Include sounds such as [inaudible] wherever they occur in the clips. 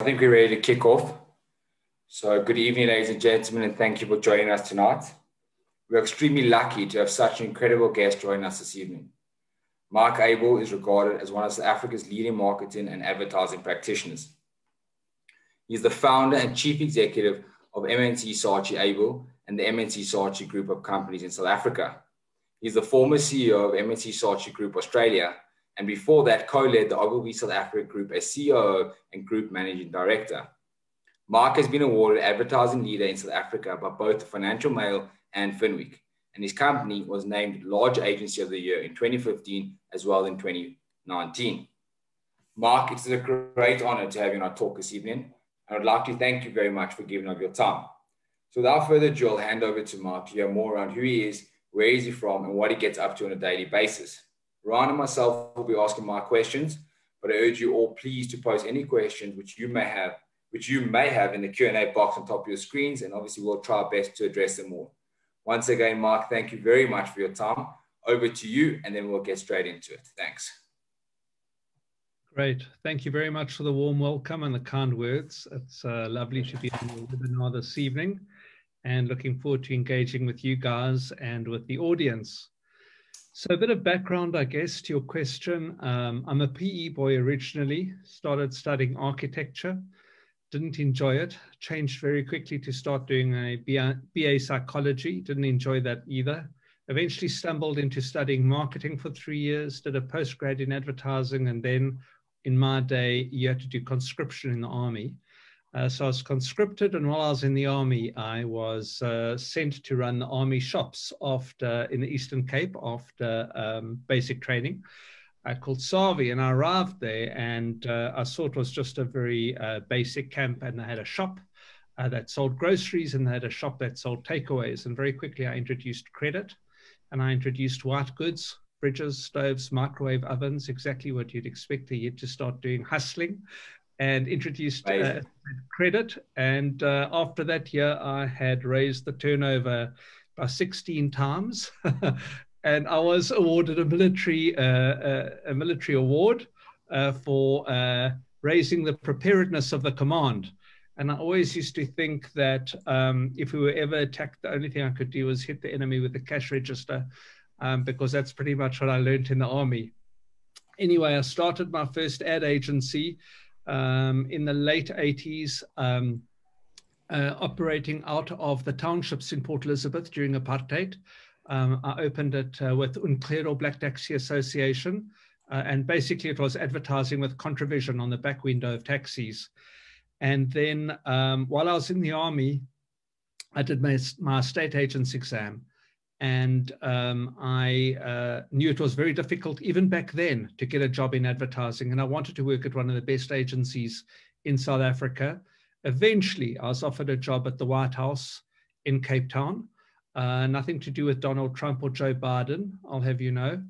I think we're ready to kick off. So, good evening, ladies and gentlemen, and thank you for joining us tonight. We're extremely lucky to have such an incredible guest join us this evening. Mark Abel is regarded as one of South Africa's leading marketing and advertising practitioners. He's the founder and chief executive of M&C Saatchi Abel and the M&C Saatchi Group of companies in South Africa. He's the former CEO of M&C Saatchi Group Australia and before that co-led the Ogilvy South Africa Group as CEO and Group Managing Director. Mark has been awarded Advertising Leader in South Africa by both the Financial Mail and Finweek, and his company was named Large Agency of the Year in 2015 as well in 2019. Mark, it's a great honor to have you on our talk this evening, and I'd like to thank you very much for giving up your time. So without further ado, I'll hand over to Mark to hear more around who he is, where is he from, and what he gets up to on a daily basis. Ryan and myself will be asking my questions, but I urge you all please to post any questions which you may have, which you may have in the Q&A box on top of your screens, and obviously we'll try our best to address them all. Once again, Mark, thank you very much for your time. Over to you, and then we'll get straight into it. Thanks. Great. Thank you very much for the warm welcome and the kind words. It's uh, lovely to be on your webinar this evening and looking forward to engaging with you guys and with the audience. So a bit of background, I guess, to your question. Um, I'm a PE boy originally, started studying architecture, didn't enjoy it, changed very quickly to start doing a BA, BA psychology, didn't enjoy that either. Eventually stumbled into studying marketing for three years, did a postgrad in advertising, and then in my day, you had to do conscription in the army. Uh, so I was conscripted, and while I was in the army, I was uh, sent to run the army shops after in the Eastern Cape after um, basic training. I called Savi, and I arrived there, and uh, I saw it was just a very uh, basic camp, and they had a shop uh, that sold groceries, and they had a shop that sold takeaways. And very quickly, I introduced credit, and I introduced white goods, fridges, stoves, microwave ovens, exactly what you'd expect year to start doing hustling and introduced uh, credit. And uh, after that year, I had raised the turnover by 16 times. [laughs] and I was awarded a military, uh, uh a military award uh, for uh, raising the preparedness of the command. And I always used to think that um, if we were ever attacked, the only thing I could do was hit the enemy with the cash register, um, because that's pretty much what I learned in the army. Anyway, I started my first ad agency um, in the late 80s, um, uh, operating out of the townships in Port Elizabeth during apartheid. Um, I opened it uh, with Umkhero Black Taxi Association, uh, and basically it was advertising with Contravision on the back window of taxis. And then um, while I was in the army, I did my, my state agent's exam and um, I uh, knew it was very difficult even back then to get a job in advertising. And I wanted to work at one of the best agencies in South Africa. Eventually, I was offered a job at the White House in Cape Town. Uh, nothing to do with Donald Trump or Joe Biden, I'll have you know.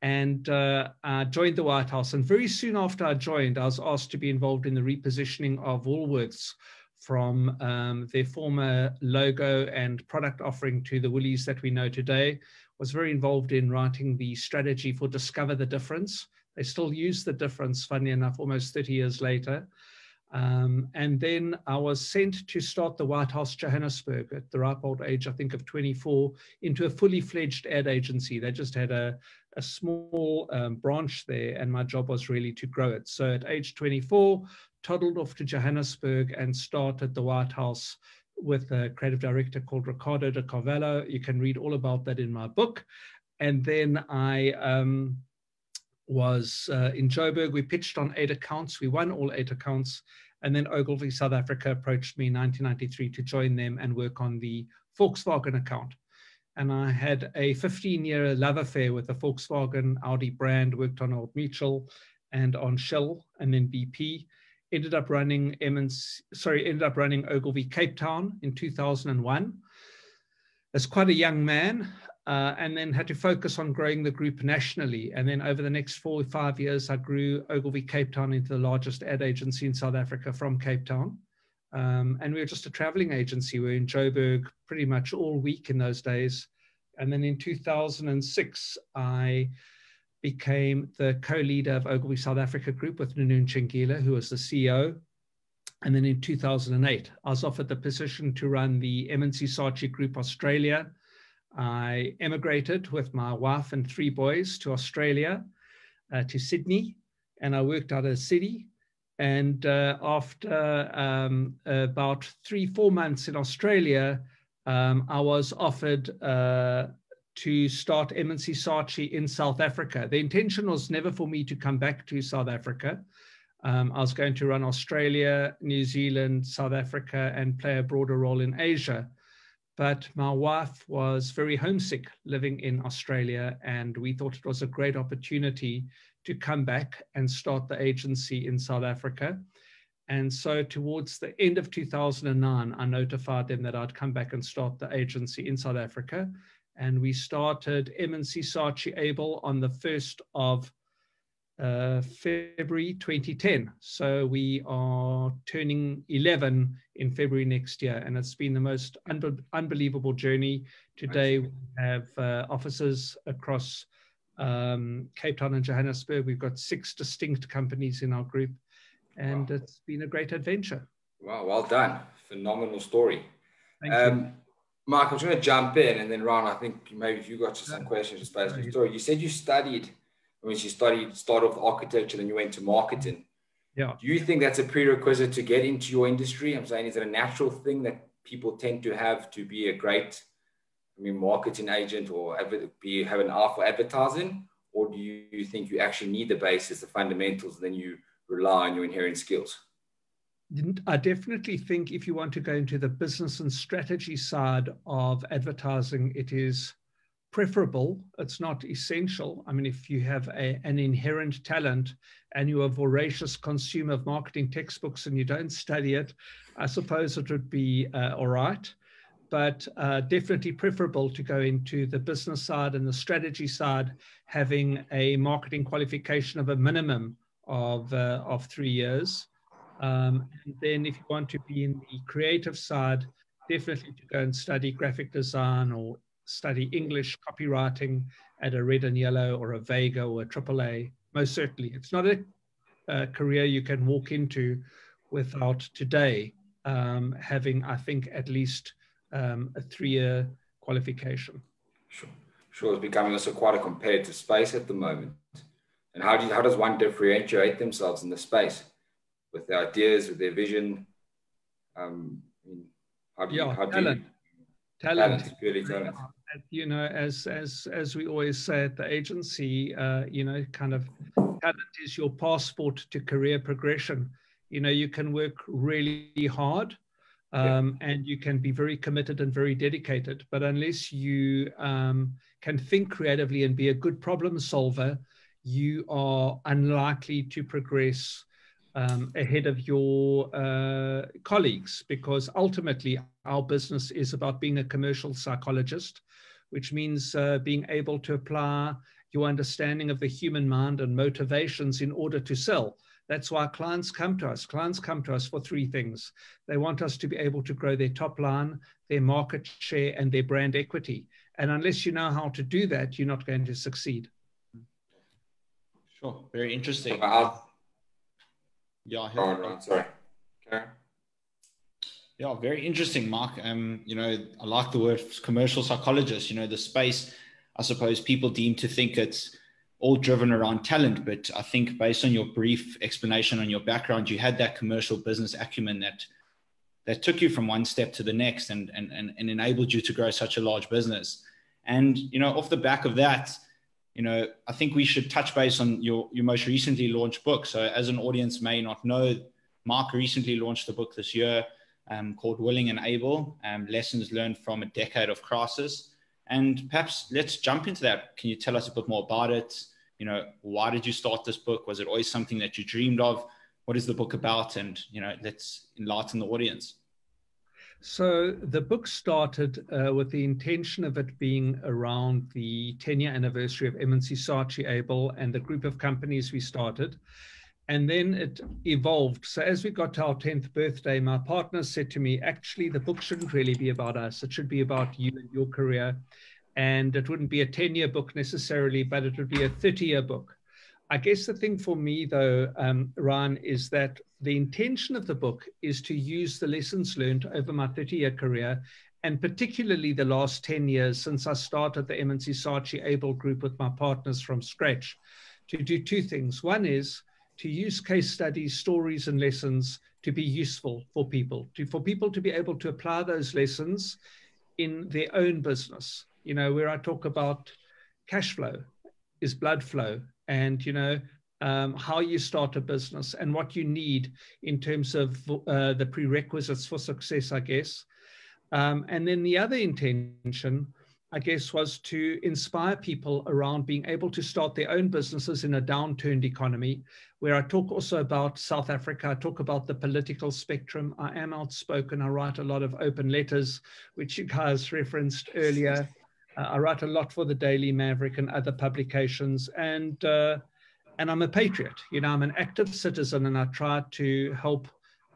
And uh, I joined the White House. And very soon after I joined, I was asked to be involved in the repositioning of Woolworths from um, their former logo and product offering to the Woolies that we know today, was very involved in writing the strategy for Discover the Difference. They still use the difference, funny enough, almost 30 years later. Um, and then I was sent to start the White House Johannesburg at the ripe old age, I think, of 24, into a fully fledged ad agency. They just had a, a small um, branch there, and my job was really to grow it. So at age 24, toddled off to Johannesburg and started the White House with a creative director called Ricardo de Carvalho. You can read all about that in my book. And then I um, was uh, in Joburg. We pitched on eight accounts. We won all eight accounts. And then Ogilvy South Africa approached me in 1993 to join them and work on the Volkswagen account. And I had a 15 year love affair with the Volkswagen Audi brand, worked on Old Mutual and on Shell and then BP ended up running Emmons, sorry, ended up running Ogilvy Cape Town in 2001 as quite a young man, uh, and then had to focus on growing the group nationally. And then over the next four or five years, I grew Ogilvy Cape Town into the largest ad agency in South Africa from Cape Town. Um, and we were just a traveling agency. We were in Joburg pretty much all week in those days. And then in 2006, I became the co-leader of Ogilvy South Africa Group with Nunu Ntshingila, who was the CEO. And then in 2008, I was offered the position to run the M&C Saatchi Group Australia. I emigrated with my wife and three boys to Australia, uh, to Sydney, and I worked out of Sydney. And uh, after um, about three, four months in Australia, um, I was offered uh, to start M&C Saatchi in South Africa. The intention was never for me to come back to South Africa. Um, I was going to run Australia, New Zealand, South Africa, and play a broader role in Asia. But my wife was very homesick living in Australia, and we thought it was a great opportunity to come back and start the agency in South Africa. And so, towards the end of 2009, I notified them that I'd come back and start the agency in South Africa. And we started M&C Saatchi Abel on the 1st of uh, February 2010. So we are turning 11 in February next year, and it's been the most un- unbelievable journey. Today we have uh, offices across um, Cape Town and Johannesburg. We've got six distinct companies in our group, and wow. it's been a great adventure. Wow, well done! Phenomenal story. Thank um, you. Mark, I'm just going to jump in, and then Ron, I think maybe if you got some questions just based on your story. You said you studied when you studied start off architecture, then you went to marketing. Yeah. Do you think that's a prerequisite to get into your industry? I'm saying, is it a natural thing that people tend to have to be a great, I mean, marketing agent or be have an eye for advertising, or do you think you actually need the basis, the fundamentals, and then you rely on your inherent skills? I definitely think if you want to go into the business and strategy side of advertising, it is preferable. It's not essential. I mean, if you have a, an inherent talent and you're a voracious consumer of marketing textbooks and you don't study it, I suppose it would be uh, all right. But uh, definitely preferable to go into the business side and the strategy side, having a marketing qualification of a minimum of, uh, of three years. Um, and then if you want to be in the creative side, definitely to go and study graphic design or study English copywriting at a red and yellow or a Vega or a AAA. Most certainly, it's not a, a career you can walk into without today um, having, I think, at least um, a three-year qualification. Sure, sure. It's becoming also quite a competitive space at the moment. And how do you, how does one differentiate themselves in the space with their ideas, with their vision? Um, how do you, yeah, how do talent. You, talent. talent, purely talent you know, as as as we always say at the agency, uh, you know, kind of talent is your passport to career progression. You know, you can work really hard, um, yeah. and you can be very committed and very dedicated, but unless you um, can think creatively and be a good problem solver, you are unlikely to progress um, ahead of your uh, colleagues because ultimately our business is about being a commercial psychologist which means uh, being able to apply your understanding of the human mind and motivations in order to sell. That's why clients come to us. Clients come to us for three things. They want us to be able to grow their top line, their market share, and their brand equity. And unless you know how to do that, you're not going to succeed. Sure. Very interesting. Uh, yeah. Oh, sorry. Okay. Yeah, very interesting, Mark. Um, you know, I like the word commercial psychologist. You know, the space, I suppose people deem to think it's all driven around talent, but I think based on your brief explanation on your background, you had that commercial business acumen that that took you from one step to the next and and and, and enabled you to grow such a large business. And you know, off the back of that, you know, I think we should touch base on your your most recently launched book. So, as an audience may not know, Mark recently launched a book this year um, called Willing and Abel um, Lessons Learned from a Decade of Crisis. And perhaps let's jump into that. Can you tell us a bit more about it? You know, why did you start this book? Was it always something that you dreamed of? What is the book about? And, you know, let's enlighten the audience. So the book started uh, with the intention of it being around the 10 year anniversary of M&C Saatchi Abel and the group of companies we started and then it evolved. So as we got to our 10th birthday, my partner said to me, actually, the book shouldn't really be about us. It should be about you and your career. And it wouldn't be a 10 year book necessarily, but it would be a 30 year book. I guess the thing for me, though, um, Ryan, is that the intention of the book is to use the lessons learned over my 30 year career, and particularly the last 10 years since I started the M&C Saatchi Abel Group with my partners from scratch, to do two things. One is to use case studies, stories, and lessons to be useful for people, to, for people to be able to apply those lessons in their own business. You know, where I talk about cash flow is blood flow and you know um, how you start a business and what you need in terms of uh, the prerequisites for success, I guess. Um, and then the other intention, I guess, was to inspire people around being able to start their own businesses in a downturned economy, where I talk also about South Africa. I talk about the political spectrum. I am outspoken. I write a lot of open letters, which you guys referenced earlier. Uh, I write a lot for the Daily Maverick and other publications, and uh, and I'm a patriot. You know, I'm an active citizen, and I try to help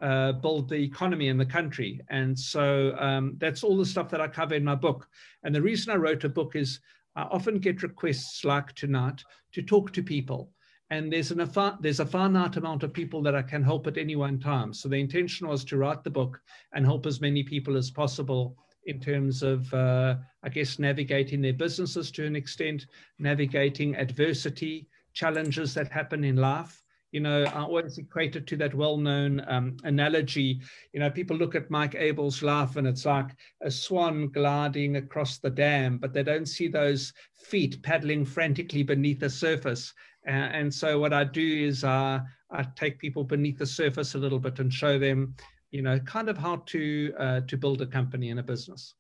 uh, build the economy in the country. And so um, that's all the stuff that I cover in my book. And the reason I wrote a book is I often get requests like tonight to talk to people. And there's, an, a, there's a finite amount of people that I can help at any one time. So the intention was to write the book and help as many people as possible in terms of, uh, I guess, navigating their businesses to an extent, navigating adversity, challenges that happen in life. You know, I always equate it to that well-known um, analogy. You know, people look at Mike Abel's life and it's like a swan gliding across the dam, but they don't see those feet paddling frantically beneath the surface. Uh, and so what I do is uh, I take people beneath the surface a little bit and show them, you know, kind of how to uh, to build a company and a business.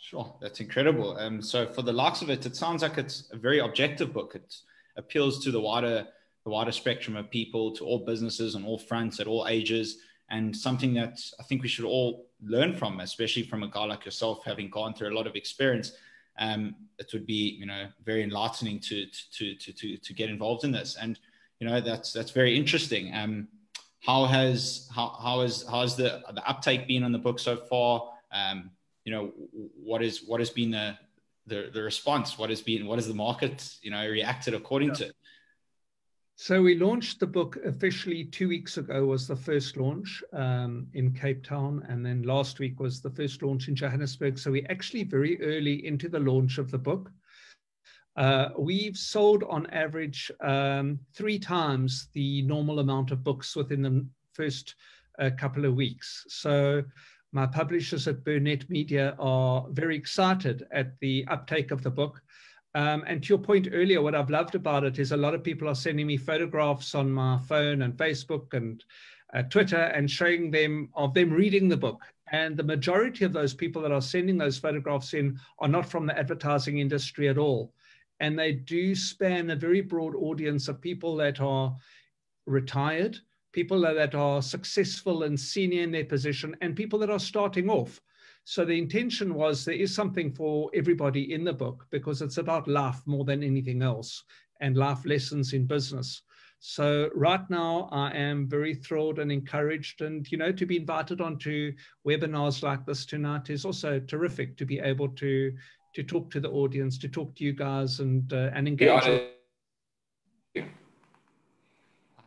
Sure, that's incredible. Um, so for the likes of it, it sounds like it's a very objective book. It appeals to the wider the wider spectrum of people, to all businesses on all fronts at all ages, and something that I think we should all learn from, especially from a guy like yourself, having gone through a lot of experience. Um, it would be, you know, very enlightening to to to to to get involved in this, and you know that's that's very interesting. Um, how has how how has how has the the uptake been on the book so far? Um, you know, what is what has been the the, the response? What has been what has the market you know reacted according yeah. to? So we launched the book officially two weeks ago was the first launch um, in Cape Town, and then last week was the first launch in Johannesburg. So we're actually very early into the launch of the book. Uh, we've sold on average um, three times the normal amount of books within the first uh, couple of weeks. So my publishers at Burnet Media are very excited at the uptake of the book. Um, and to your point earlier, what I've loved about it is a lot of people are sending me photographs on my phone and Facebook and uh, Twitter and showing them of them reading the book. And the majority of those people that are sending those photographs in are not from the advertising industry at all and they do span a very broad audience of people that are retired, people that are successful and senior in their position, and people that are starting off. So the intention was there is something for everybody in the book because it's about life more than anything else and life lessons in business. So right now I am very thrilled and encouraged and you know to be invited onto webinars like this tonight is also terrific to be able to to talk to the audience, to talk to you guys, and uh, and engage. Yeah,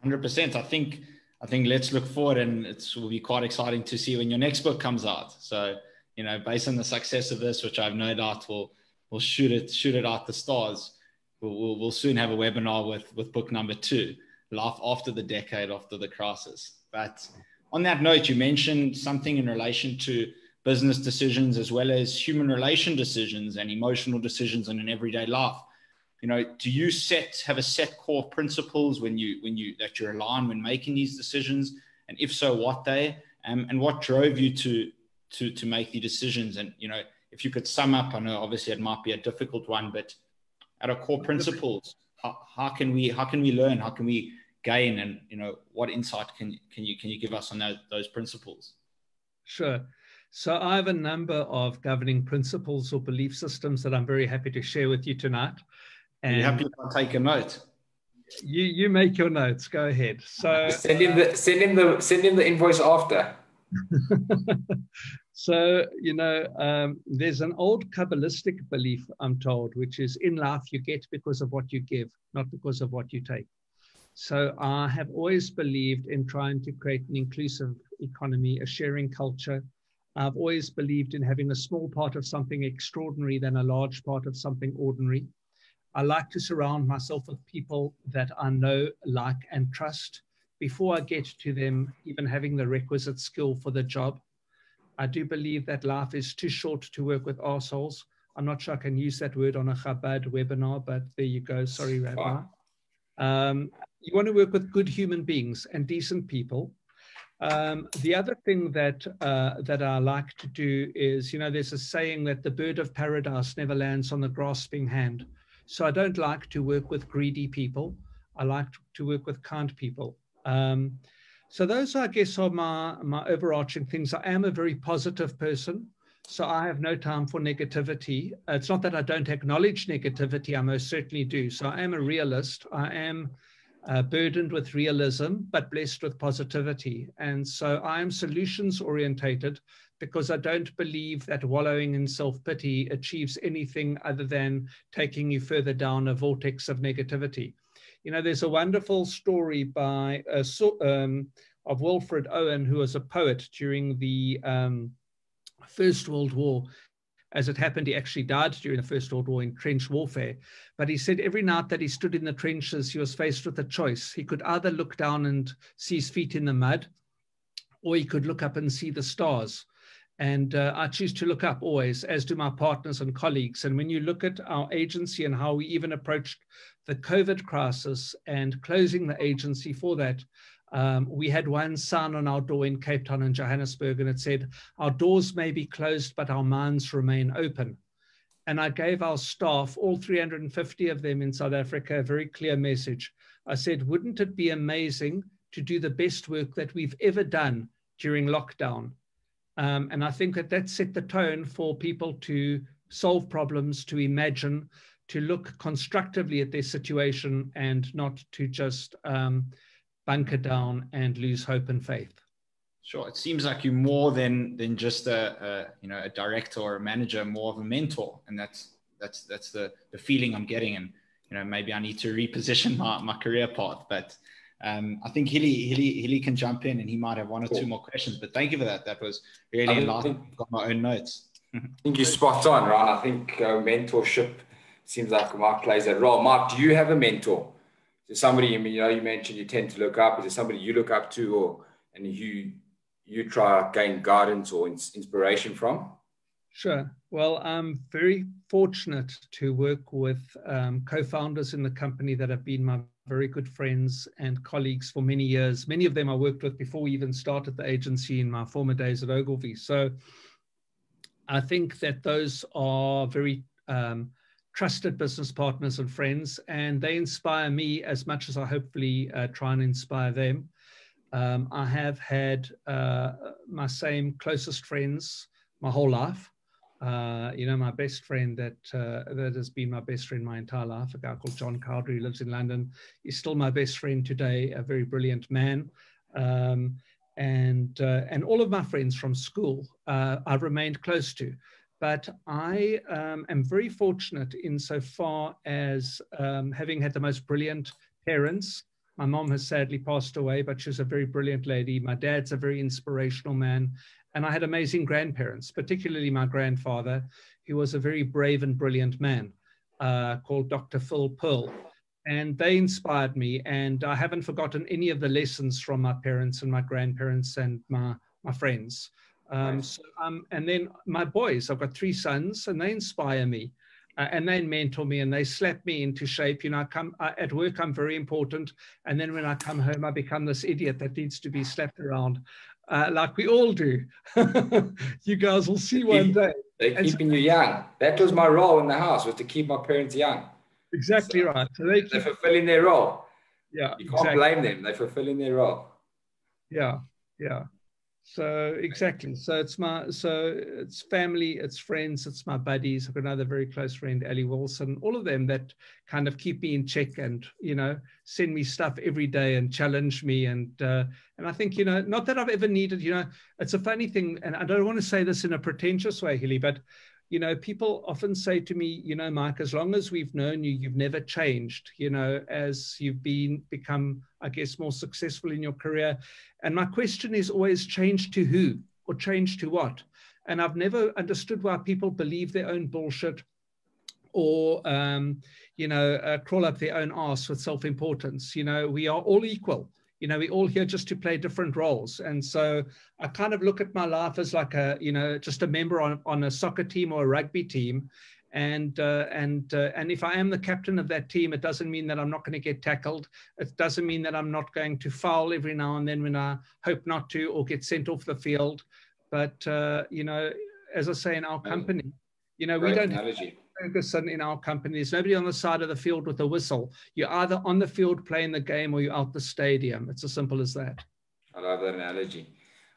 Hundred percent. I think I think let's look forward, and it will be quite exciting to see when your next book comes out. So you know, based on the success of this, which I have no doubt will will shoot it shoot it out the stars. We'll, we'll, we'll soon have a webinar with with book number two, Life After the Decade After the Crisis. But on that note, you mentioned something in relation to business decisions as well as human relation decisions and emotional decisions in an everyday life you know do you set have a set core principles when you when you that you're aligned when making these decisions and if so what they um, and what drove you to to to make the decisions and you know if you could sum up i know obviously it might be a difficult one but at our core principles how, how can we how can we learn how can we gain and you know what insight can can you can you give us on those, those principles sure so I have a number of governing principles or belief systems that I'm very happy to share with you tonight. And you happy to take a note? You you make your notes. Go ahead. So send him the send him the send him the invoice after. [laughs] so you know, um, there's an old Kabbalistic belief, I'm told, which is in life you get because of what you give, not because of what you take. So I have always believed in trying to create an inclusive economy, a sharing culture. I've always believed in having a small part of something extraordinary than a large part of something ordinary. I like to surround myself with people that I know, like, and trust before I get to them even having the requisite skill for the job. I do believe that life is too short to work with assholes. I'm not sure I can use that word on a Chabad webinar, but there you go. Sorry, Rabbi. Um, you want to work with good human beings and decent people. Um, the other thing that uh, that I like to do is, you know, there's a saying that the bird of paradise never lands on the grasping hand. So I don't like to work with greedy people. I like to work with kind people. Um, so those, I guess, are my my overarching things. I am a very positive person. So I have no time for negativity. It's not that I don't acknowledge negativity, I most certainly do. So I am a realist. I am uh, burdened with realism, but blessed with positivity. And so I am solutions orientated because I don't believe that wallowing in self pity achieves anything other than taking you further down a vortex of negativity. You know, there's a wonderful story by uh, um, of Wilfred Owen, who was a poet during the um, First World War. As it happened, he actually died during the First World War in trench warfare. But he said every night that he stood in the trenches, he was faced with a choice. He could either look down and see his feet in the mud, or he could look up and see the stars. And uh, I choose to look up always, as do my partners and colleagues. And when you look at our agency and how we even approached the COVID crisis and closing the agency for that, um, we had one sign on our door in Cape Town and Johannesburg, and it said, Our doors may be closed, but our minds remain open. And I gave our staff, all 350 of them in South Africa, a very clear message. I said, Wouldn't it be amazing to do the best work that we've ever done during lockdown? Um, and I think that that set the tone for people to solve problems, to imagine, to look constructively at their situation, and not to just um, bunker down and lose hope and faith. Sure, it seems like you're more than than just a, a, you know a director or a manager, more of a mentor, and that's that's that's the the feeling I'm getting. And you know maybe I need to reposition my, my career path, but um, I think Hilly, Hilly Hilly can jump in and he might have one or cool. two more questions. But thank you for that. That was really enlightening. I've got my own notes. I think you're spot on, Ron. I think uh, mentorship seems like Mark plays that role. Mark, do you have a mentor? Is somebody you know you mentioned you tend to look up? Is there somebody you look up to, or and you you try gain guidance or inspiration from? Sure. Well, I'm very fortunate to work with um, co-founders in the company that have been my very good friends and colleagues for many years. Many of them I worked with before we even started the agency in my former days at Ogilvy. So I think that those are very um, trusted business partners and friends, and they inspire me as much as I hopefully uh, try and inspire them. Um, I have had uh, my same closest friends my whole life. Uh, you know, my best friend that uh, that has been my best friend my entire life, a guy called John Cowdery, who lives in London. He's still my best friend today, a very brilliant man. Um, and uh, and all of my friends from school, uh, I've remained close to. But I um, am very fortunate insofar as um, having had the most brilliant parents. My mom has sadly passed away, but she's a very brilliant lady. My dad's a very inspirational man. And I had amazing grandparents, particularly my grandfather, who was a very brave and brilliant man uh, called Dr. Phil Pearl. And they inspired me. And I haven't forgotten any of the lessons from my parents and my grandparents and my, my friends. Um, so, um, and then my boys, I've got three sons, and they inspire me. Uh, and they mentor me and they slap me into shape. You know, I come I, at work, I'm very important. And then when I come home, I become this idiot that needs to be slapped around, uh, like we all do. [laughs] you guys will see one day. They're keeping so, you young. That was my role in the house, was to keep my parents young. Exactly so, right. So they are fulfilling their role. Yeah. You can't exactly. blame them. They're fulfilling their role. Yeah. Yeah. So exactly. So it's my so it's family, it's friends, it's my buddies. I've got another very close friend, Ellie Wilson. All of them that kind of keep me in check and you know send me stuff every day and challenge me and uh, and I think you know not that I've ever needed. You know, it's a funny thing, and I don't want to say this in a pretentious way, Hilly, but you know, people often say to me, you know, Mike, as long as we've known you, you've never changed, you know, as you've been become, I guess, more successful in your career. And my question is always change to who or change to what? And I've never understood why people believe their own bullshit or, um, you know, uh, crawl up their own ass with self importance. You know, we are all equal you know we're all here just to play different roles. And so i kind of look at my life as like a you know just a member on, on a soccer team or a rugby team. And uh, and uh, and if i am the captain of that team it doesn't mean that i'm not going to get tackled. It doesn't mean that i'm not going to foul every now and then when i hope not to or get sent off the field. But uh, you know as i say in our company you know we don't analogy. Ferguson in our company. There's nobody on the side of the field with a whistle. You're either on the field playing the game or you're out the stadium. It's as simple as that. I love that analogy.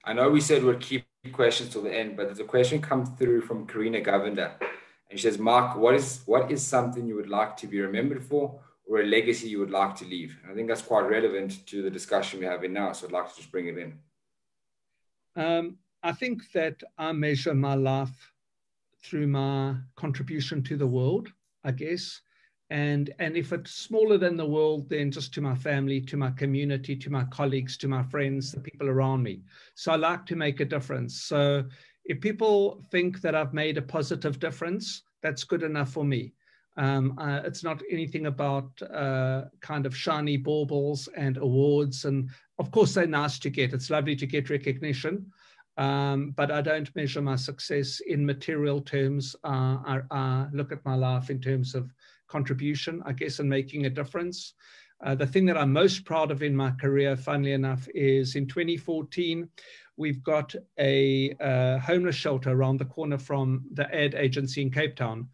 I know we said we'd keep questions till the end, but there's a question come through from Karina Govender. And she says, Mark, what is what is something you would like to be remembered for or a legacy you would like to leave? And I think that's quite relevant to the discussion we're having now. So I'd like to just bring it in. Um, I think that I measure my life through my contribution to the world, I guess. And, and if it's smaller than the world, then just to my family, to my community, to my colleagues, to my friends, the people around me. So I like to make a difference. So if people think that I've made a positive difference, that's good enough for me. Um, uh, it's not anything about uh, kind of shiny baubles and awards. And of course, they're nice to get. It's lovely to get recognition. Um, but I don't measure my success in material terms. Uh, I, I, look at my life in terms of contribution, I guess, and making a difference. Uh, the thing that I'm most proud of in my career, funnily enough, is in 2014, we've got a uh, homeless shelter around the corner from the ad agency in Cape Town.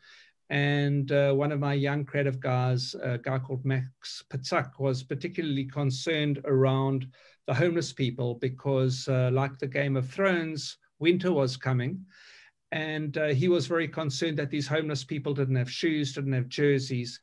And uh, one of my young creative guys, a guy called Max Pazak, was particularly concerned around the homeless people because, uh, like the Game of Thrones, winter was coming. And uh, he was very concerned that these homeless people didn't have shoes, didn't have jerseys.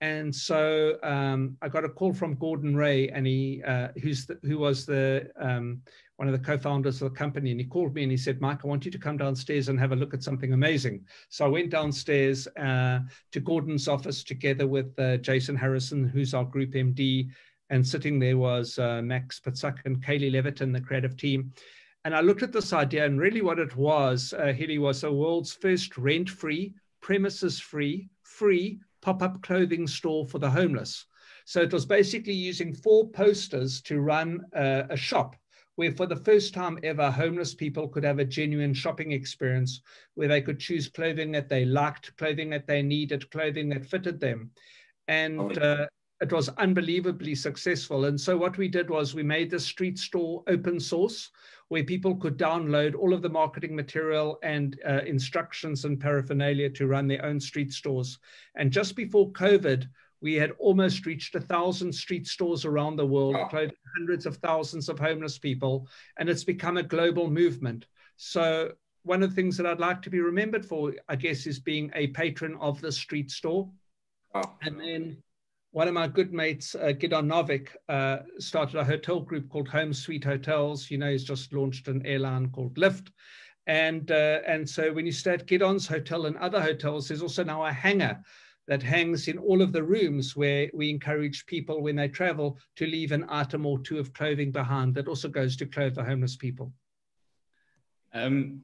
And so um, I got a call from Gordon Ray, and he, uh, who's the, who was the um, one of the co-founders of the company, and he called me and he said, "Mike, I want you to come downstairs and have a look at something amazing." So I went downstairs uh, to Gordon's office together with uh, Jason Harrison, who's our group MD, and sitting there was uh, Max Pazak and Kaylee Levitt and the creative team. And I looked at this idea, and really what it was, uh, Hilly, was the world's first rent-free, premises-free, free pop-up clothing store for the homeless. So it was basically using four posters to run uh, a shop where for the first time ever, homeless people could have a genuine shopping experience where they could choose clothing that they liked, clothing that they needed, clothing that fitted them. And uh, it was unbelievably successful. And so what we did was we made the street store open source where people could download all of the marketing material and uh, instructions and paraphernalia to run their own street stores. And just before COVID, we had almost reached a thousand street stores around the world, wow. hundreds of thousands of homeless people, and it's become a global movement. So one of the things that I'd like to be remembered for, I guess, is being a patron of the street store. Wow. And then one of my good mates, uh, Gidon Novick, uh, started a hotel group called Home Suite Hotels. You know, he's just launched an airline called Lift. And, uh, and so when you stay at Gidon's hotel and other hotels, there's also now a hanger that hangs in all of the rooms where we encourage people when they travel to leave an item or two of clothing behind that also goes to clothe the homeless people. Um,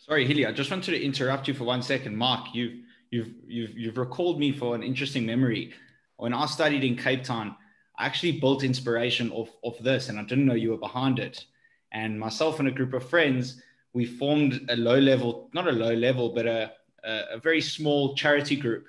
sorry, Hilly, I just wanted to interrupt you for one second. Mark, you've, you've, you've, you've recalled me for an interesting memory when I studied in Cape Town, I actually built inspiration off, of this and I didn't know you were behind it. And myself and a group of friends, we formed a low level, not a low level, but a, a, a very small charity group,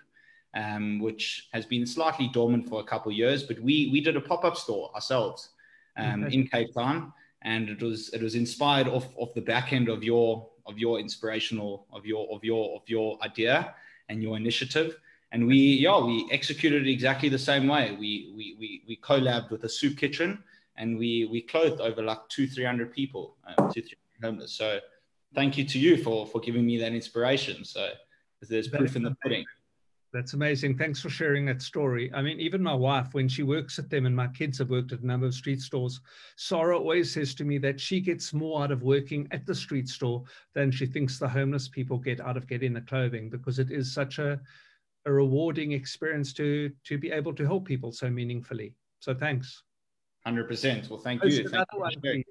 um, which has been slightly dormant for a couple of years. But we, we did a pop up store ourselves um, in Cape Town. And it was it was inspired off, off the back end of your of your inspirational of your of your of your idea and your initiative and we yeah we executed it exactly the same way. We we we, we collabed with a soup kitchen and we we clothed over like two three hundred people um, two three homeless. So thank you to you for for giving me that inspiration. So there's proof in the pudding. That's amazing. Thanks for sharing that story. I mean, even my wife, when she works at them, and my kids have worked at a number of street stores, Sarah always says to me that she gets more out of working at the street store than she thinks the homeless people get out of getting the clothing because it is such a, a rewarding experience to to be able to help people so meaningfully. So thanks. Hundred percent. Well, thank you. Thank you one,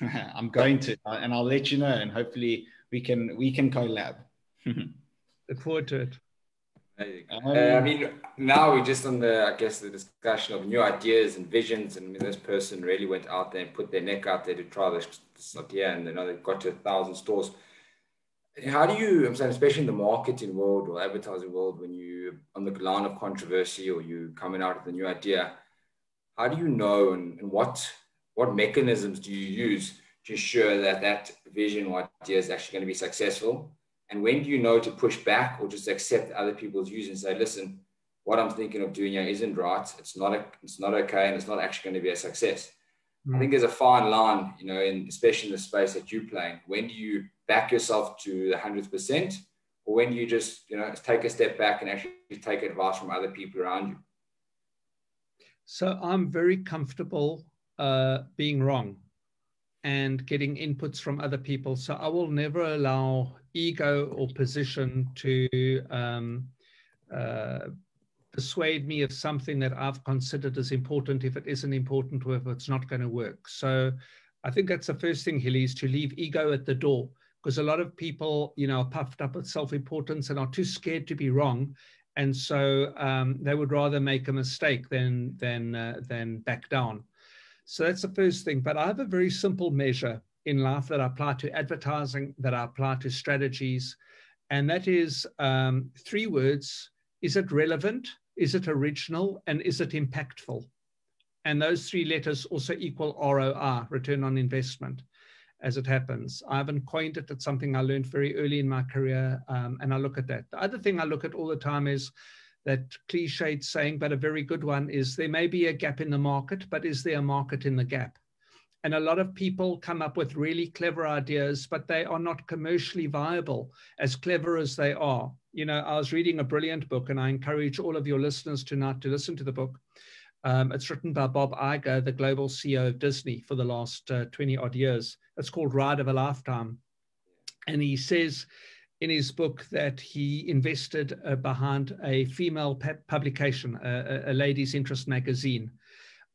[laughs] I'm going to, and I'll let you know, and hopefully we can we can collab. [laughs] Look forward to it. Um, uh, I mean, now we're just on the, I guess, the discussion of new ideas and visions. And I mean, this person really went out there and put their neck out there to try this, this idea, and you know, they got to a thousand stores. How do you, I'm saying, especially in the marketing world or advertising world, when you on the line of controversy or you coming out with a new idea, how do you know and, and what what mechanisms do you use to ensure that that vision or idea is actually going to be successful? And when do you know to push back or just accept other people's views and say, listen, what I'm thinking of doing here isn't right. It's not a, it's not okay, and it's not actually going to be a success. Mm. I think there's a fine line, you know, in especially in the space that you play. When do you back yourself to the hundredth percent, or when you just, you know, take a step back and actually take advice from other people around you? So I'm very comfortable uh, being wrong and getting inputs from other people. So I will never allow ego or position to um, uh, persuade me of something that I've considered as important if it isn't important or if it's not going to work. So I think that's the first thing, Hilly, is to leave ego at the door because a lot of people, you know, are puffed up with self-importance and are too scared to be wrong. And so um, they would rather make a mistake than, than, uh, than back down. So that's the first thing. But I have a very simple measure in life that I apply to advertising, that I apply to strategies. And that is um, three words Is it relevant? Is it original? And is it impactful? And those three letters also equal ROI, return on investment, as it happens. I haven't coined it. It's something I learned very early in my career. Um, and I look at that. The other thing I look at all the time is that cliched saying, but a very good one is there may be a gap in the market, but is there a market in the gap? And a lot of people come up with really clever ideas, but they are not commercially viable, as clever as they are. You know, I was reading a brilliant book, and I encourage all of your listeners tonight to listen to the book. Um, it's written by Bob Iger, the global CEO of Disney for the last uh, 20 odd years. It's called Ride of a Lifetime. And he says in his book that he invested uh, behind a female publication, a, a, ladies' interest magazine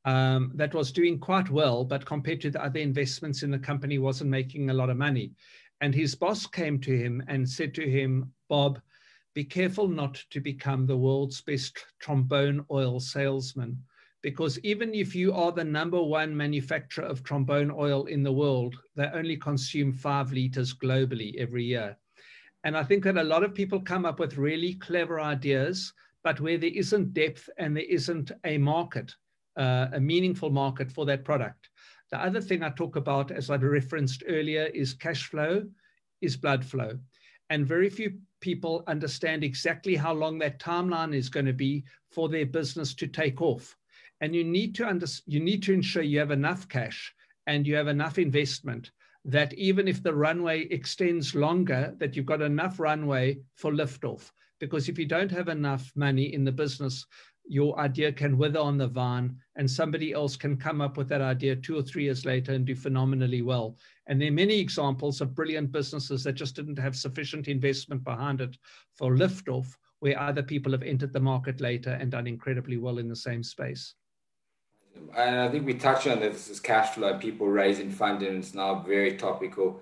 um, that was doing quite well, but compared to the other investments in the company, wasn't making a lot of money. And his boss came to him and said to him, Bob, be careful not to become the world's best trombone oil salesman. Because even if you are the number one manufacturer of trombone oil in the world, they only consume five liters globally every year. And I think that a lot of people come up with really clever ideas, but where there isn't depth and there isn't a market uh, a meaningful market for that product. The other thing I talk about, as I referenced earlier, is cash flow, is blood flow. And very few people understand exactly how long that timeline is going to be for their business to take off. And you need to under, you need to ensure you have enough cash and you have enough investment that even if the runway extends longer, that you've got enough runway for liftoff. Because if you don't have enough money in the business your idea can wither on the vine and somebody else can come up with that idea two or three years later and do phenomenally well. And there are many examples of brilliant businesses that just didn't have sufficient investment behind it for liftoff, where other people have entered the market later and done incredibly well in the same space. And I think we touched on this, this cash flow, people raising funding. It's now very topical,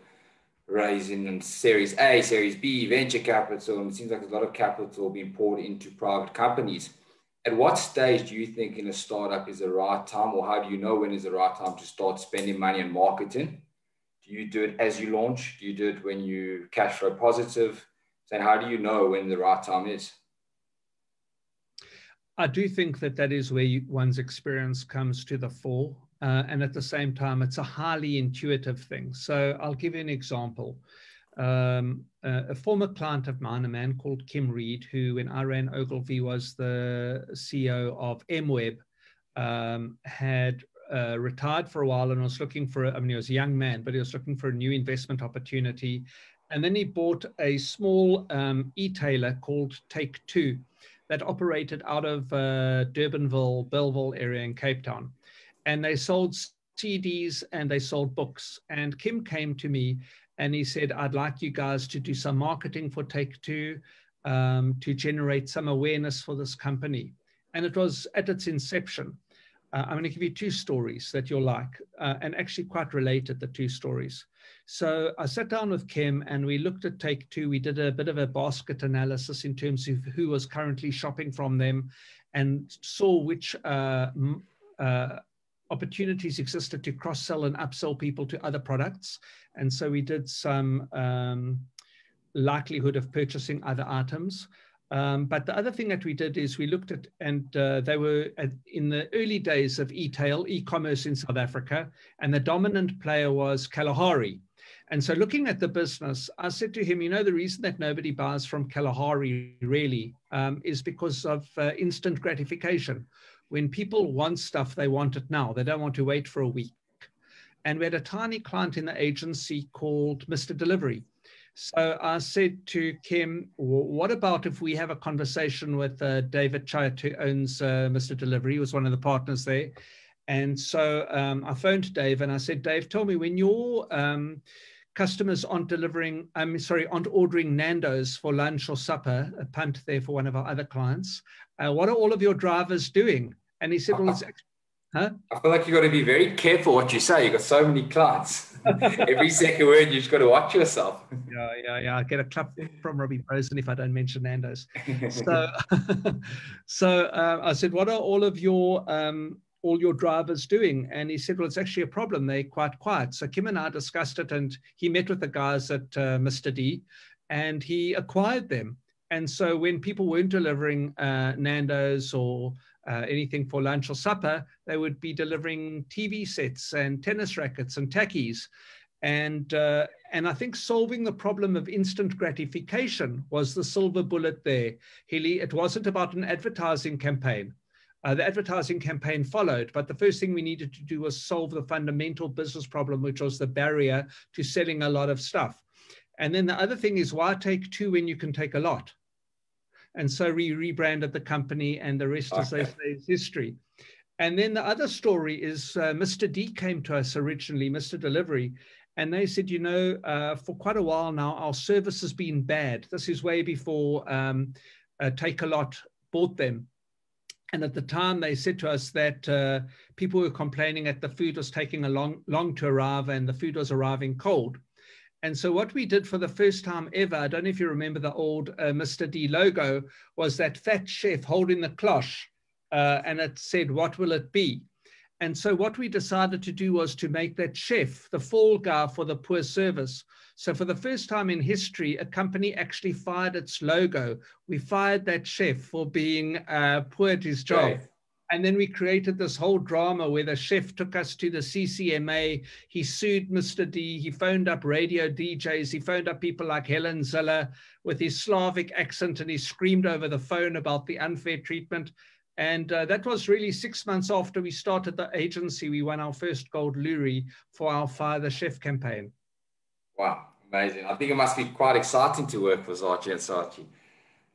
raising in Series A, Series B, venture capital. And it seems like a lot of capital being poured into private companies at what stage do you think in a startup is the right time, or how do you know when is the right time to start spending money on marketing? Do you do it as you launch? Do you do it when you cash flow positive? So how do you know when the right time is? I do think that that is where one's experience comes to the fore. Uh, and at the same time, it's a highly intuitive thing. So I'll give you an example um, a former client of mine, a man called Kim Reid, who when I ran Ogilvy was the CEO of MWeb, um, had uh, retired for a while and was looking for, I mean, he was a young man, but he was looking for a new investment opportunity. And then he bought a small um, e-tailer called Take Two that operated out of uh, Durbanville, Bellville area in Cape Town. And they sold CDs and they sold books. And Kim came to me and he said, I'd like you guys to do some marketing for Take Two um, to generate some awareness for this company. And it was at its inception. Uh, I'm going to give you two stories that you'll like, uh, and actually quite related, the two stories. So I sat down with Kim and we looked at Take Two. We did a bit of a basket analysis in terms of who was currently shopping from them and saw which uh, uh, opportunities existed to cross sell and upsell people to other products. And so we did some um, likelihood of purchasing other items. Um, but the other thing that we did is we looked at, and uh, they were at, in the early days of e-tail, e-commerce in South Africa, and the dominant player was Kalahari. And so looking at the business, I said to him, you know, the reason that nobody buys from Kalahari really um, is because of uh, instant gratification. When people want stuff, they want it now. They don't want to wait for a week. And we had a tiny client in the agency called Mr. Delivery. So I said to Kim, what about if we have a conversation with uh, David Chait, who owns uh, Mr. Delivery, he was one of the partners there. And so um, I phoned Dave and I said, Dave, tell me when your um, customers aren't delivering, I'm sorry, aren't ordering Nando's for lunch or supper, a punt there for one of our other clients, uh, what are all of your drivers doing? And he said, well, it's actually [laughs] Huh? I feel like you've got to be very careful what you say. You've got so many clients. [laughs] Every second word, you've got to watch yourself. [laughs] Yeah, yeah, yeah. I get a clap from Robbie Brozin if I don't mention Nando's. So, so uh, I said, what are all of your um, all your drivers doing? And he said, well, it's actually a problem. They're quite quiet. So Kim and I discussed it, and he met with the guys at uh, Mr. D, and he acquired them. And so when people weren't delivering uh, Nando's or uh, anything for lunch or supper, they would be delivering TV sets and tennis rackets and tackies. And, uh, and I think solving the problem of instant gratification was the silver bullet there. Hilly, it wasn't about an advertising campaign. Uh, the advertising campaign followed, but the first thing we needed to do was solve the fundamental business problem, which was the barrier to selling a lot of stuff. And then the other thing is why take two when you can take a lot? And so we rebranded the company, and the rest, okay. as they say, is history. And then the other story is uh, Mr. D came to us originally, Mr. Delivery, and they said, you know, uh, for quite a while now, our service has been bad. This is way before um, uh, Lot bought them. And at the time, they said to us that uh, people were complaining that the food was taking a long, long to arrive and the food was arriving cold. And so what we did for the first time ever, I don't know if you remember the old uh, Mr. D logo, was that fat chef holding the cloche uh, and it said, what will it be? And so what we decided to do was to make that chef the fall guy for the poor service. So for the first time in history, a company actually fired its logo. We fired that chef for being uh, poor at his job. And then we created this whole drama where the chef took us to the CCMA. He sued Mr. D. He phoned up radio DJs. He phoned up people like Helen Zille with his Slavic accent and he screamed over the phone about the unfair treatment. And uh, that was really six months after we started the agency. We won our first gold Loerie for our Fire the Chef campaign. Wow, amazing. I think it must be quite exciting to work for Saatchi and Saatchi.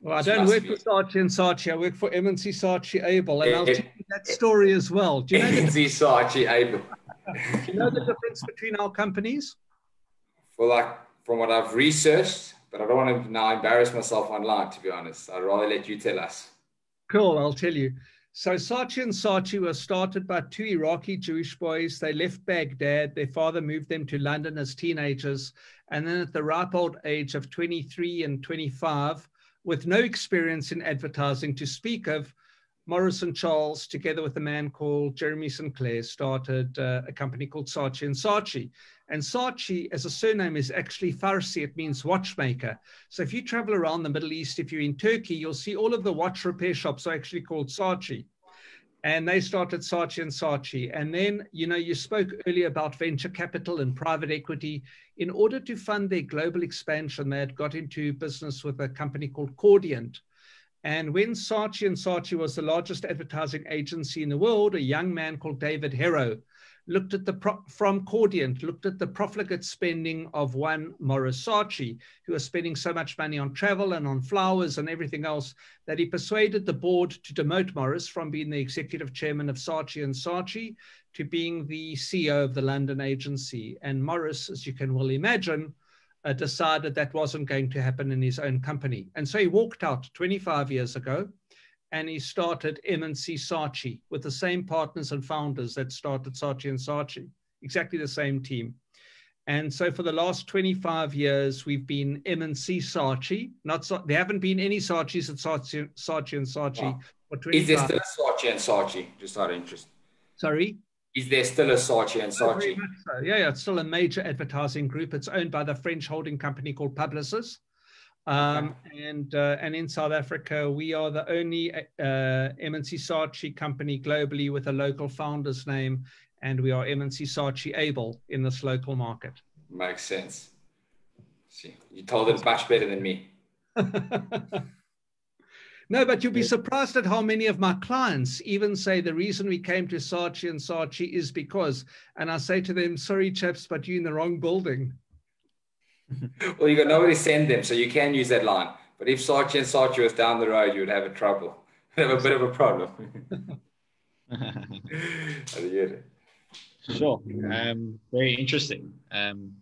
Well, I don't work be. for Saatchi and Saatchi. I work for M&C Saatchi Abel, and eh, I'll eh, tell you that story as well. Do you know M&C Saatchi Abel. [laughs] Do you know the difference between our companies? Well, like from what I've researched, but I don't want to now embarrass myself online. To be honest, I'd rather let you tell us. Cool, I'll tell you. So Saatchi and Saatchi were started by two Iraqi Jewish boys. They left Baghdad. Their father moved them to London as teenagers. And then at the ripe old age of 23 and 25, with no experience in advertising to speak of, Maurice and Charles, together with a man called Jeremy Sinclair, started uh, a company called Saatchi and Saatchi. And Saatchi, as a surname, is actually Farsi. It means watchmaker. So if you travel around the Middle East, if you're in Turkey, you'll see all of the watch repair shops are actually called Saatchi and they started Saatchi and Saatchi. And then, you know, you spoke earlier about venture capital and private equity. In order to fund their global expansion, they had got into business with a company called Cordiant. And when Saatchi and Saatchi was the largest advertising agency in the world, a young man called David Herro looked at the pro- from Cordiant, looked at the profligate spending of one Maurice Saatchi, who was spending so much money on travel and on flowers and everything else that he persuaded the board to demote Maurice from being the executive chairman of Saatchi and Saatchi to being the CEO of the London agency. And Maurice, as you can well imagine, uh, decided that wasn't going to happen in his own company. And so he walked out 25 years ago and he started M&C Saatchi with the same partners and founders that started Saatchi and Saatchi, exactly the same team. And so for the last 25 years, we've been M&C Saatchi. Not so, there haven't been any Saatchis at Saatchi, Saatchi and Saatchi. Wow. Is there still Saatchi and Saatchi? Just out of interest. Sorry? Is there still a Saatchi and Saatchi? so. Yeah, yeah, it's still a major advertising group. It's owned by the French holding company called Publicis. Um, and uh, and in South Africa, we are the only uh, M&C Saatchi company globally with a local founder's name, and we are M&C Saatchi Abel in this local market. Makes sense. See, you told it much better than me. [laughs] no, but you'll be surprised at how many of my clients even say the reason we came to Saatchi and Saatchi is because, and I say to them, sorry, chaps, but you're in the wrong building. [laughs] well, you got nobody to send them, so you can use that line. But if Saatchi and Saatchi was down the road, you would have a trouble. [laughs] have a bit of a problem. [laughs] sure. Um, very interesting. Um,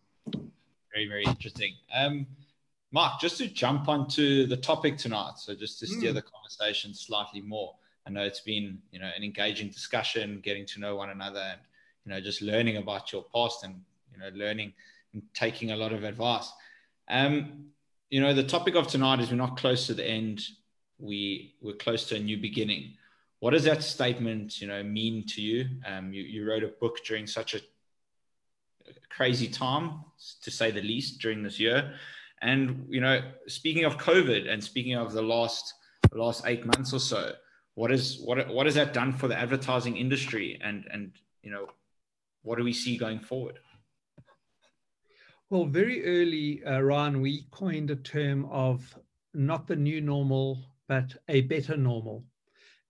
very, very interesting. Um, Mark, just to jump onto the topic tonight, so just to steer mm. the conversation slightly more. I know it's been, you know, an engaging discussion, getting to know one another, and you know, just learning about your past and you know, learning and taking a lot of advice. Um, you know, the topic of tonight is we're not close to the end. We we're close to a new beginning. What does that statement, you know, mean to you? Um, you, you wrote a book during such a crazy time, to say the least, during this year. And you know, speaking of COVID and speaking of the last last eight months or so, what is what what has that done for the advertising industry? And and you know, what do we see going forward? Well, very early, uh, Ryan, we coined a term of not the new normal, but a better normal.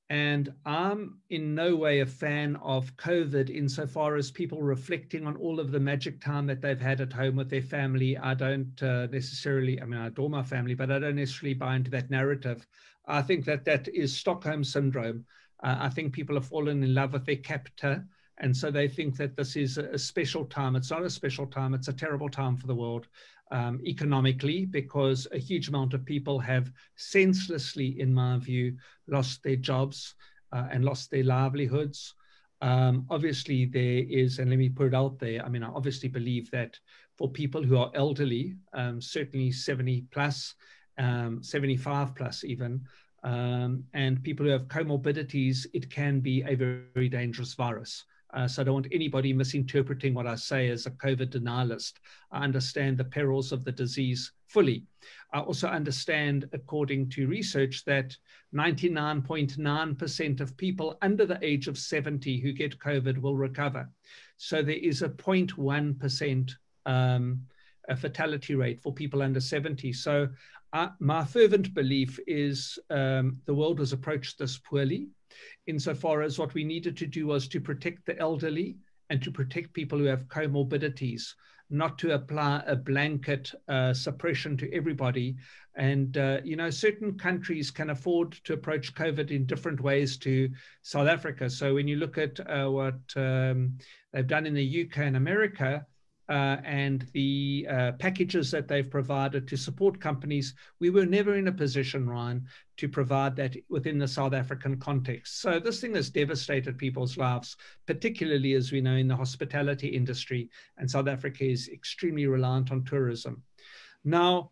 And I'm in no way a fan of COVID insofar as people reflecting on all of the magic time that they've had at home with their family. I don't uh, necessarily, I mean, I adore my family, but I don't necessarily buy into that narrative. I think that that is Stockholm syndrome. Uh, I think people have fallen in love with their captor and so they think that this is a special time. It's not a special time, it's a terrible time for the world um, economically because a huge amount of people have senselessly, in my view, lost their jobs uh, and lost their livelihoods. Um, obviously, there is, and let me put it out there. I mean, I obviously believe that for people who are elderly, um, certainly 70 plus, um, 75 plus even, um, and people who have comorbidities, it can be a very, very dangerous virus. Uh, so I don't want anybody misinterpreting what I say as a COVID denialist. I understand the perils of the disease fully. I also understand, according to research, that 99.9% of people under the age of 70 who get COVID will recover. So there is a 0.1% um, a fatality rate for people under 70. So uh, my fervent belief is um, the world has approached this poorly insofar as what we needed to do was to protect the elderly and to protect people who have comorbidities, not to apply a blanket uh, suppression to everybody. And, uh, you know, certain countries can afford to approach COVID in different ways to South Africa. So when you look at uh, what um, they've done in the UK and America, uh, and the uh, packages that they've provided to support companies, we were never in a position, Ryan, to provide that within the South African context. So this thing has devastated people's lives, particularly as we know in the hospitality industry, and South Africa is extremely reliant on tourism. Now,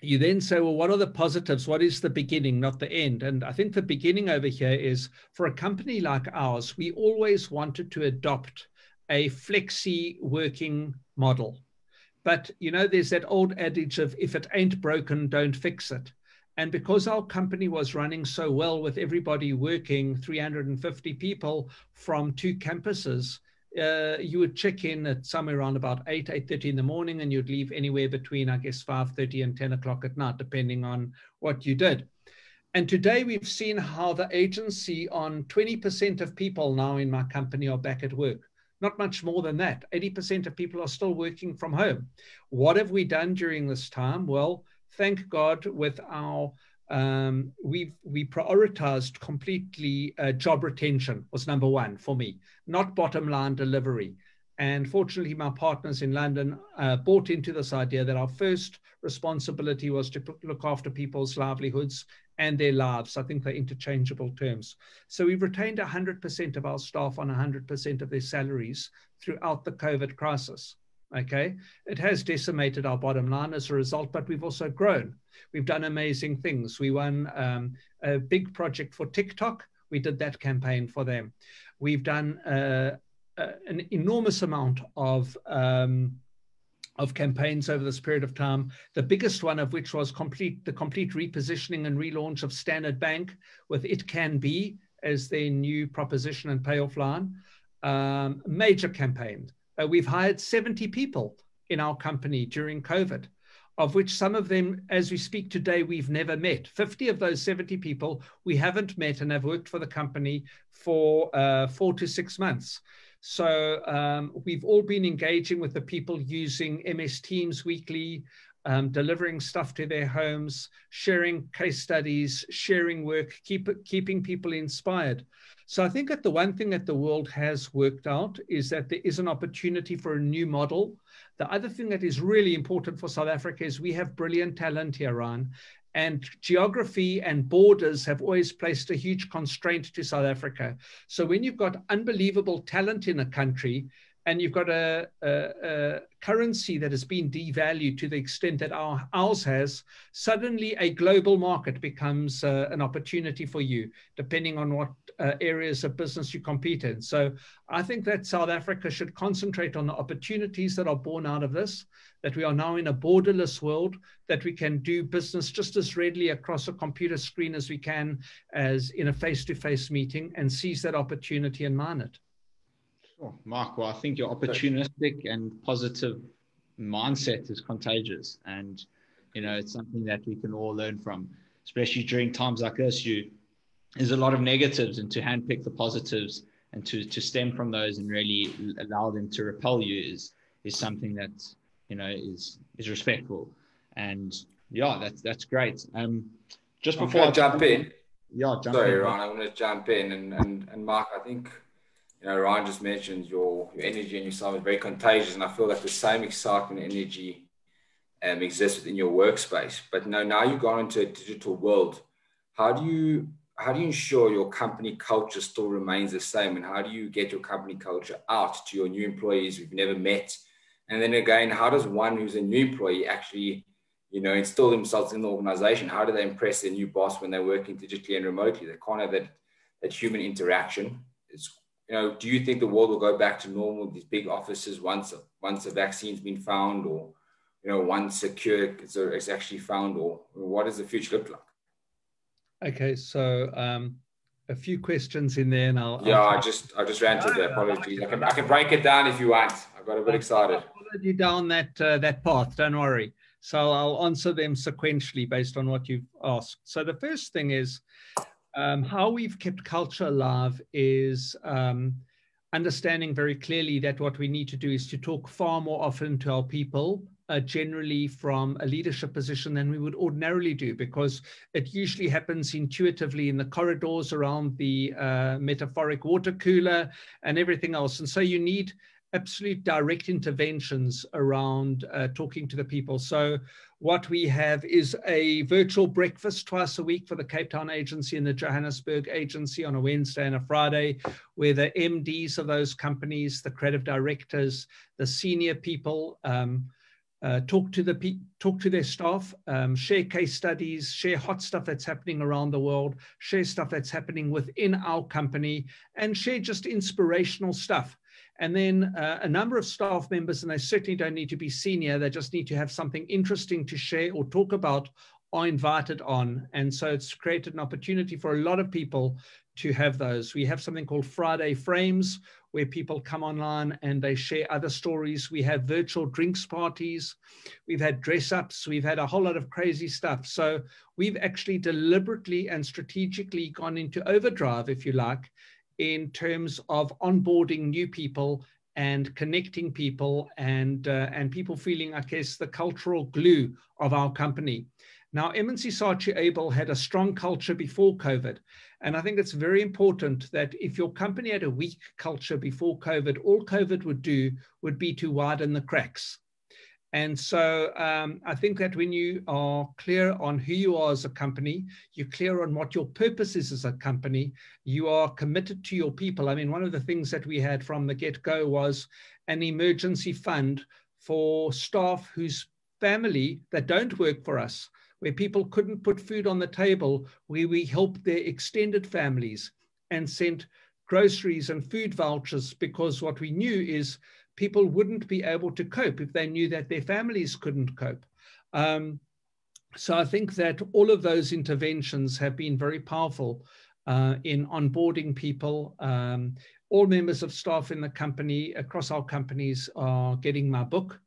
you then say, well, what are the positives? What is the beginning, not the end? And I think the beginning over here is for a company like ours, we always wanted to adopt a flexi working model. But you know, there's that old adage of if it ain't broken, don't fix it. And because our company was running so well with everybody working 350 people from two campuses, uh, you would check in at somewhere around about 8, 8.30 in the morning and you'd leave anywhere between, I guess, 5.30 and 10 o'clock at night, depending on what you did. And today we've seen how the agency on 20% of people now in my company are back at work. Not much more than that. 80% of people are still working from home. What have we done during this time? Well, thank God, with our um, we we prioritized completely uh, job retention was number one for me, not bottom line delivery. And fortunately, my partners in London uh, bought into this idea that our first responsibility was to look after people's livelihoods and their lives. I think they're interchangeable terms. So we've retained 100% of our staff on 100% of their salaries throughout the COVID crisis. Okay. It has decimated our bottom line as a result, but we've also grown. We've done amazing things. We won um, a big project for TikTok. We did that campaign for them. We've done uh, uh, an enormous amount of um, of campaigns over this period of time. The biggest one of which was complete the complete repositioning and relaunch of Standard Bank with It Can Be as their new proposition and payoff line. Um, major campaign. Uh, we've hired 70 people in our company during COVID, of which some of them, as we speak today, we've never met. 50 of those 70 people we haven't met and have worked for the company for uh, four to six months. So um, we've all been engaging with the people using MS Teams weekly, um, delivering stuff to their homes, sharing case studies, sharing work, keep, keeping people inspired. So I think that the one thing that the world has worked out is that there is an opportunity for a new model. The other thing that is really important for South Africa is we have brilliant talent here, Ryan, and geography and borders have always placed a huge constraint to South Africa. So when you've got unbelievable talent in a country and you've got a, a, a currency that has been devalued to the extent that our, ours has, suddenly a global market becomes uh, an opportunity for you, depending on what uh, areas of business you compete in. So I think that South Africa should concentrate on the opportunities that are born out of this that we are now in a borderless world, that we can do business just as readily across a computer screen as we can as in a face-to-face meeting and seize that opportunity and mine it. Sure. Mark, well, I think your opportunistic and positive mindset is contagious. And, you know, it's something that we can all learn from, especially during times like this. You there's a lot of negatives and to handpick the positives and to, to stem from those and really allow them to repel you is is something that you know, is is respectful. And yeah, that's that's great. Um, just before I jump in, yeah, jump sorry, in. Ryan, I want to jump in and and and Mark, I think you know Ryan just mentioned your your energy and your style is very contagious, and I feel that the same excitement and energy um, exists within your workspace. But no, now you've gone into a digital world. How do you how do you ensure your company culture still remains the same, and how do you get your company culture out to your new employees who've never met? And then again, how does one who's a new employee actually, you know, install themselves in the organization? How do they impress their new boss when they're working digitally and remotely? They can't have that, that human interaction. It's, you know, do you think the world will go back to normal, these big offices once, once a vaccine's been found or, you know, once a cure is actually found or what does the future look like? Okay, so um, a few questions in there, and I'll. Yeah, I'll I just I just ran to the apologies. I can I can break it down if you want. I got a bit excited. I followed you down that uh, that path. Don't worry. So I'll answer them sequentially based on what you've asked. So the first thing is um, how we've kept culture alive is um, understanding very clearly that what we need to do is to talk far more often to our people uh, generally from a leadership position than we would ordinarily do because it usually happens intuitively in the corridors around the uh, metaphoric water cooler and everything else. And so you need absolute direct interventions around uh, talking to the people. So what we have is a virtual breakfast twice a week for the Cape Town agency and the Johannesburg agency on a Wednesday and a Friday, where the MDs of those companies, the creative directors, the senior people, um, uh, talk to the talk to their staff, um, share case studies, share hot stuff that's happening around the world, share stuff that's happening within our company, and share just inspirational stuff. And then uh, a number of staff members, and they certainly don't need to be senior, they just need to have something interesting to share or talk about, are invited on. And so it's created an opportunity for a lot of people to have those. We have something called Friday Frames, where people come online and they share other stories. We have virtual drinks parties. We've had dress ups. We've had a whole lot of crazy stuff. So we've actually deliberately and strategically gone into overdrive, if you like, in terms of onboarding new people and connecting people and uh, and people feeling, I guess, the cultural glue of our company. Now, M&C Saatchi Abel had a strong culture before COVID. And I think it's very important that if your company had a weak culture before COVID, all COVID would do would be to widen the cracks. And so um, I think that when you are clear on who you are as a company, you're clear on what your purpose is as a company, you are committed to your people. I mean, one of the things that we had from the get go was an emergency fund for staff whose family that don't work for us, where people couldn't put food on the table, where we helped their extended families and sent groceries and food vouchers because what we knew is people wouldn't be able to cope if they knew that their families couldn't cope. Um, so I think that all of those interventions have been very powerful uh, in onboarding people. Um, all members of staff in the company, across our companies, are getting my book.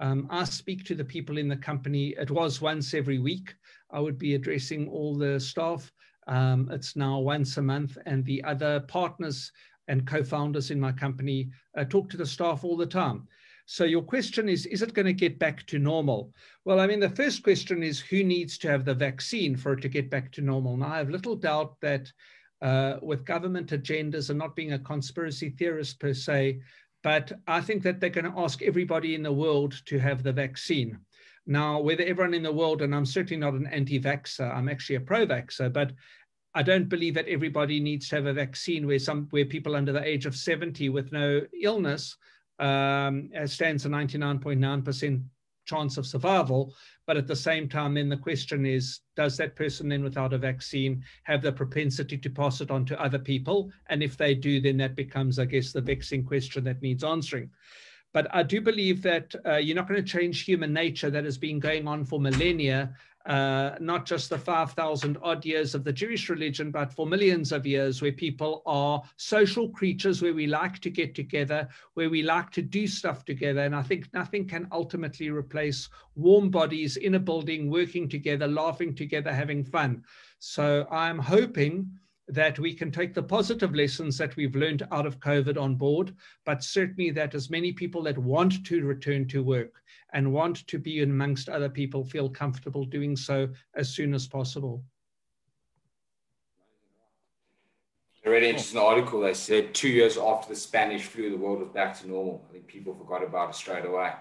Um, I speak to the people in the company. It was once every week. I would be addressing all the staff. Um, it's now once a month, and the other partners and co-founders in my company uh, talk to the staff all the time. So your question is, is it going to get back to normal? Well, I mean, the first question is who needs to have the vaccine for it to get back to normal? Now, I have little doubt that uh, with government agendas and not being a conspiracy theorist per se, but I think that they're going to ask everybody in the world to have the vaccine. Now, whether everyone in the world, and I'm certainly not an anti vaxxer, I'm actually a pro vaxxer, but I don't believe that everybody needs to have a vaccine where some where people under the age of 70 with no illness um, stands a 99.9% chance of survival. But at the same time, then the question is, does that person then without a vaccine have the propensity to pass it on to other people? And if they do, then that becomes, I guess, the vexing question that needs answering. But I do believe that uh, you're not going to change human nature that has been going on for millennia uh, not just the 5,000 odd years of the Jewish religion, but for millions of years, where people are social creatures, where we like to get together, where we like to do stuff together. And I think nothing can ultimately replace warm bodies in a building, working together, laughing together, having fun. So I'm hoping that we can take the positive lessons that we've learned out of COVID on board, but certainly that as many people that want to return to work and want to be amongst other people feel comfortable doing so as soon as possible. I read an interesting article. They said two years after the Spanish flu, the world was back to normal. I think people forgot about it straight away.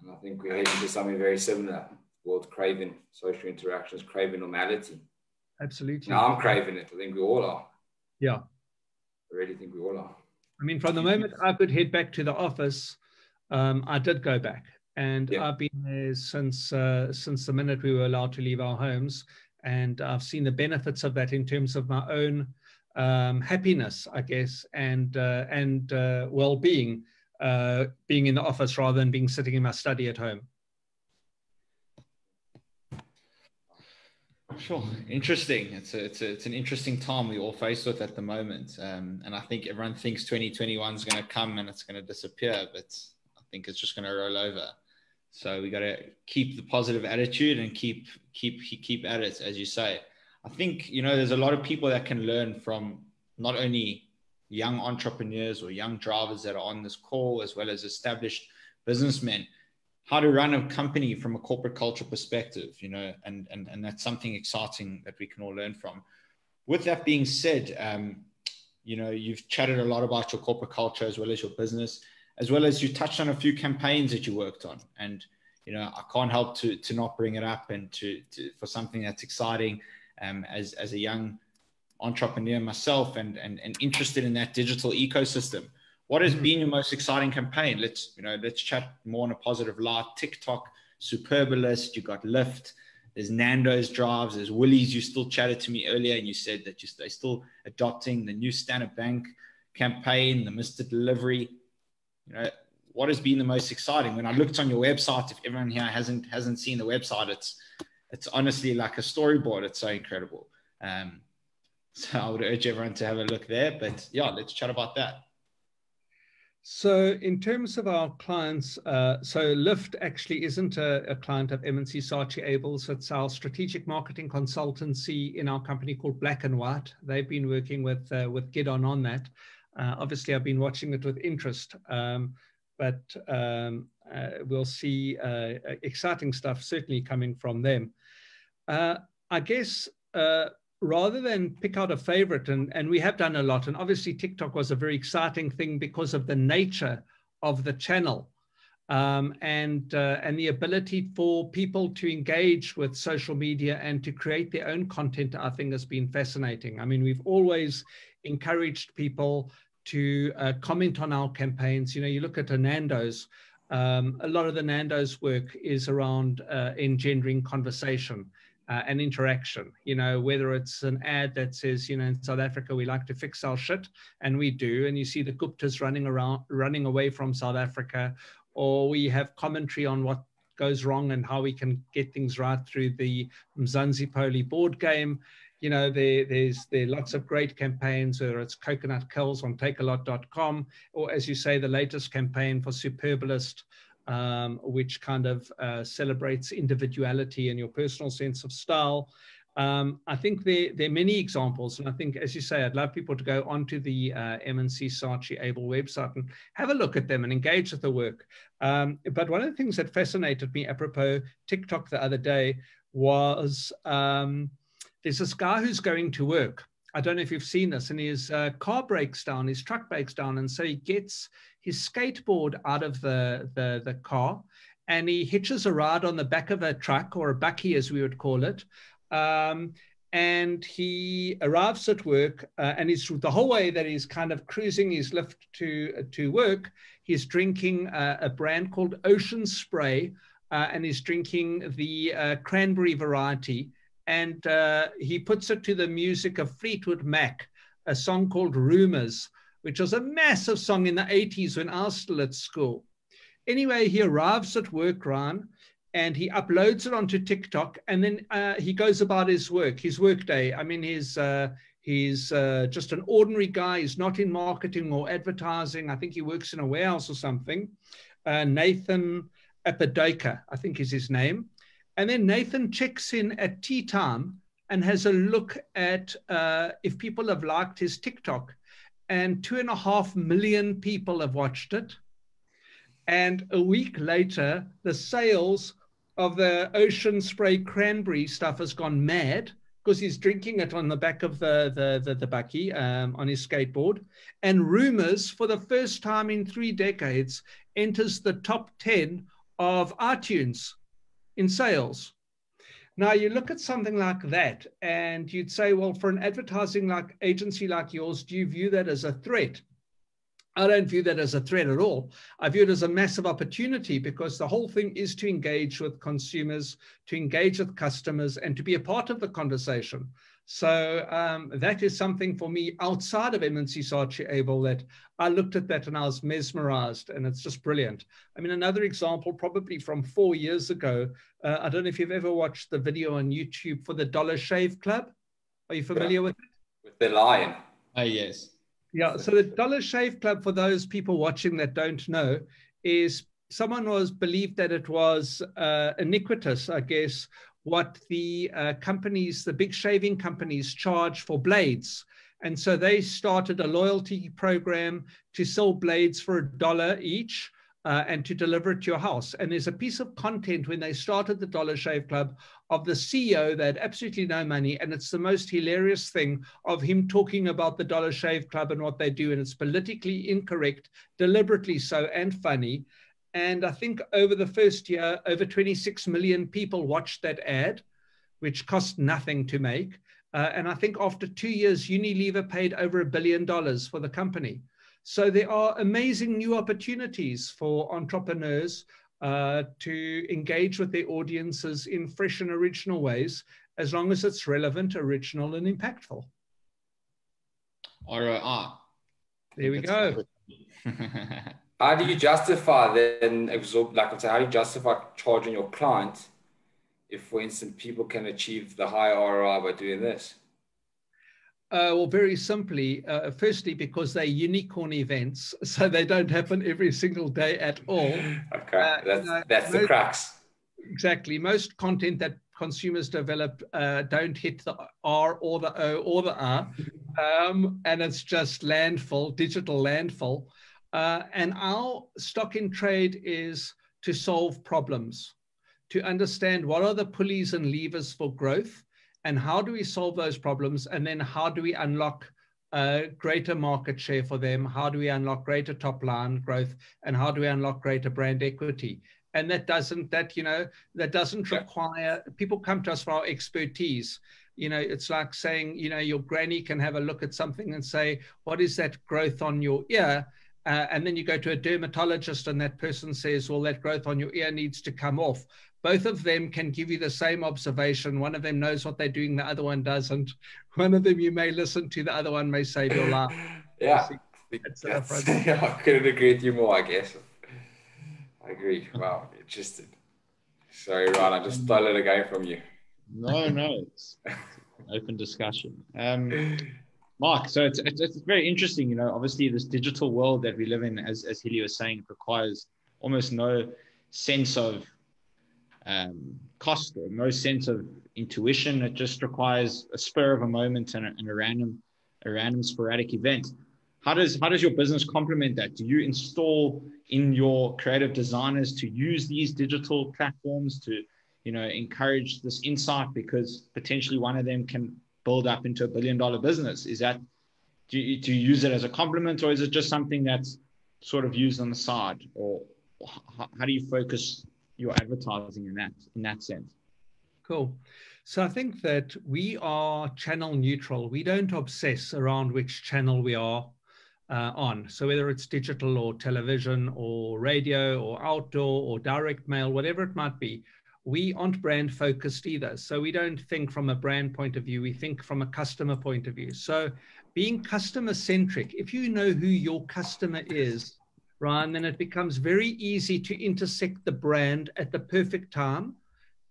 And I think we're heading to something very similar. The world's craving social interactions, craving normality. Absolutely. No, I'm craving it. I think we all are. Yeah. I really think we all are. I mean, from the moment I could head back to the office, um, I did go back, and yeah. I've been there since uh, since the minute we were allowed to leave our homes, and I've seen the benefits of that in terms of my own um, happiness, I guess, and uh, and uh, well-being, uh, being in the office rather than being sitting in my study at home. Sure, interesting. It's a, it's a, it's an interesting time we all face with at the moment, um, and I think everyone thinks 2021 is going to come and it's going to disappear, but I think it's just going to roll over. So we got to keep the positive attitude and keep keep keep at it, as you say. I think you know there's a lot of people that can learn from not only young entrepreneurs or young drivers that are on this call, as well as established businessmen how to run a company from a corporate culture perspective, you know, and and and that's something exciting that we can all learn from. With that being said, um, you know, you've chatted a lot about your corporate culture as well as your business, as well as you touched on a few campaigns that you worked on, and you know, I can't help to to not bring it up and to, to for something that's exciting um, as as a young entrepreneur myself and, and and interested in that digital ecosystem what has mm-hmm. been your most exciting campaign? Let's you know let's chat more on a positive light. TikTok, Superbalist, you got Lift. There's Nando's drives. There's Woolies. You still chatted to me earlier, and you said that you, they're still adopting the new Standard Bank campaign, the Mr. Delivery. You know what has been the most exciting? When I looked on your website, if everyone here hasn't hasn't seen the website, it's it's honestly like a storyboard. It's so incredible. Um, [laughs] so I would urge everyone to have a look there. But yeah, let's chat about that. So in terms of our clients, uh, so Lift actually isn't a, a client of M&C Saatchi Abels. It's our strategic marketing consultancy in our company called Black and White. They've been working with uh, with Gidon on that. Uh, obviously, I've been watching it with interest, um, but um, uh, we'll see uh, exciting stuff certainly coming from them. Uh, I guess uh, rather than pick out a favorite, and, and we have done a lot, and obviously TikTok was a very exciting thing because of the nature of the channel. Um, and uh, and the ability for people to engage with social media and to create their own content, I think, has been fascinating. I mean, we've always encouraged people to uh, comment on our campaigns. You know, you look at Nando's. Um, a lot of the Nando's work is around uh, engendering conversation uh, and interaction. You know, whether it's an ad that says, you know, in South Africa we like to fix our shit, and we do, and you see the Guptas running around, running away from South Africa, or we have commentary on what goes wrong and how we can get things right through the Mzansi board game. You know, there, there's there are lots of great campaigns, whether it's Coconut Kills on takealot.com, or as you say, the latest campaign for Superbalist, um, which kind of uh, celebrates individuality and your personal sense of style. Um, I think there, there are many examples, and I think, as you say, I'd love people to go onto the uh, M&C Saatchi Abel website and have a look at them and engage with the work. Um, but one of the things that fascinated me, apropos TikTok the other day, was um, there's this guy who's going to work. I don't know if you've seen this, and his uh, car breaks down, his truck breaks down, and so he gets his skateboard out of the, the, the car and he hitches a ride on the back of a truck or a bakkie, as we would call it. Um, and he arrives at work uh, and he's the whole way that he's kind of cruising his lift to to work he's drinking uh, a brand called ocean spray uh, and he's drinking the uh, cranberry variety and uh, he puts it to the music of fleetwood mac a song called rumors which was a massive song in the 80s when I was still at school. Anyway, he arrives at work, Ryan, and he uploads it onto TikTok, and then uh, he goes about his work, his work day. I mean, he's uh, he's uh, just an ordinary guy. He's not in marketing or advertising. I think he works in a warehouse or something. Uh, Nathan Apodaca, I think is his name. And then Nathan checks in at tea time and has a look at uh, if people have liked his TikTok and two and a half million people have watched it. And a week later, the sales of the ocean spray cranberry stuff has gone mad because he's drinking it on the back of the the the, the bakkie um, on his skateboard. And rumors, for the first time in three decades, enters the top ten of iTunes in sales. Now you look at something like that and you'd say, well, for an advertising like agency like yours, do you view that as a threat? I don't view that as a threat at all. I view it as a massive opportunity because the whole thing is to engage with consumers, to engage with customers, and to be a part of the conversation. So um, that is something for me outside of M&C Saatchi Abel that I looked at that and I was mesmerized, and it's just brilliant. I mean, another example, probably from four years ago. Uh, I don't know if you've ever watched the video on YouTube for the Dollar Shave Club. Are you familiar yeah. with it? With the lion. Oh, yes. Yeah. So the Dollar Shave Club, for those people watching that don't know, is someone was believed that it was uh, iniquitous, I guess, what the uh, companies, the big shaving companies, charge for blades. And so they started a loyalty program to sell blades for a dollar each. Uh, and to deliver it to your house. And there's a piece of content when they started the Dollar Shave Club of the CEO that had absolutely no money. And it's the most hilarious thing of him talking about the Dollar Shave Club and what they do. And it's politically incorrect, deliberately so, and funny. And I think over the first year, over 26 million people watched that ad, which cost nothing to make. Uh, and I think after two years, Unilever paid over a billion dollars for the company. So there are amazing new opportunities for entrepreneurs uh, to engage with their audiences in fresh and original ways, as long as it's relevant, original, and impactful. ROI. There we go. [laughs] how do you justify then absorb like I'm saying, how do you justify charging your client if for instance people can achieve the high ROI by doing this? Uh, well, very simply, uh, firstly, because they're unicorn events, [laughs] so they don't happen every single day at all. okay, uh, that's, you know, that's most, the crux. Exactly. Most content that consumers develop uh, don't hit the R or the O or the R. um, and it's just landfill, digital landfall. Uh, and our stock in trade is to solve problems, to understand what are the pulleys and levers for growth, and how do we solve those problems, and then how do we unlock uh, greater market share for them? How do we unlock greater top line growth, and how do we unlock greater brand equity? And that doesn't that you know that doesn't require people come to us for our expertise you know it's like saying you know your granny can have a look at something and say what is that growth on your ear uh, and then you go to a dermatologist and that person says, well, that growth on your ear needs to come off. Both of them can give you the same observation. One of them knows what they're doing, the other one doesn't. [laughs] One of them you may listen to, the other one may save your [coughs] life. yeah. That's, [laughs] yeah, I couldn't agree with you more, I guess. I agree. Wow, interesting. Sorry, Ron, I just stole it again from you. No, no, it's, it's [laughs] open discussion. Um, Mark, so it's, it's, it's, very interesting. You know, obviously, this digital world that we live in, as, as Hilly was saying, requires almost no sense of um, cost or no sense of intuition. It just requires a spur of a moment and a, and a random, a random sporadic event. How does how does your business complement that? Do you install in your creative designers to use these digital platforms to, you know, encourage this insight because potentially one of them can build up into a billion dollar business? Is that do you, do you use it as a compliment or is it just something that's sort of used on the side or how, how do you focus your advertising in that in that sense? Cool. So I think that we are channel neutral. We don't obsess around which channel we are uh, on. So whether it's digital or television or radio or outdoor or direct mail, whatever it might be, we aren't brand focused either. So we don't think from a brand point of view, we think from a customer point of view. So being customer centric, if you know who your customer is, Ryan, then it becomes very easy to intersect the brand at the perfect time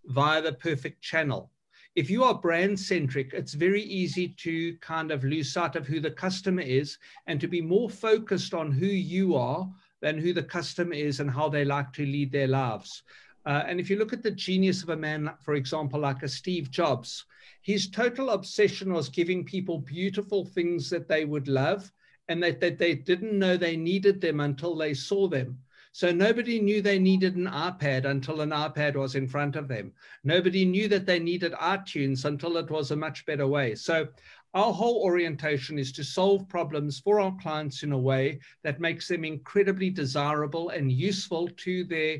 via the perfect channel. If you are brand centric, it's very easy to kind of lose sight of who the customer is and to be more focused on who you are than who the customer is and how they like to lead their lives. Uh, and if you look at the genius of a man, for example, like a Steve Jobs, his total obsession was giving people beautiful things that they would love and that, that they didn't know they needed them until they saw them. So nobody knew they needed an iPad until an iPad was in front of them. Nobody knew that they needed iTunes until it was a much better way. So our whole orientation is to solve problems for our clients in a way that makes them incredibly desirable and useful to their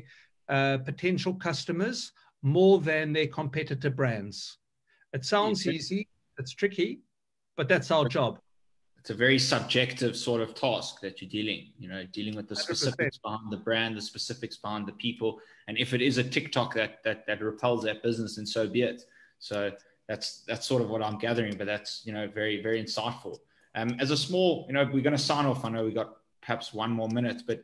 uh, potential customers more than their competitor brands. It sounds easy, it's tricky, but that's our job. It's a very subjective sort of task that you're dealing, you know, dealing with the 100%. specifics behind the brand, the specifics behind the people. And if it is a TikTok that that that repels that business, then so be it. So that's that's sort of what I'm gathering, but that's you know very, very insightful. Um, as a small, you know, we're going to sign off. I know we got perhaps one more minute, but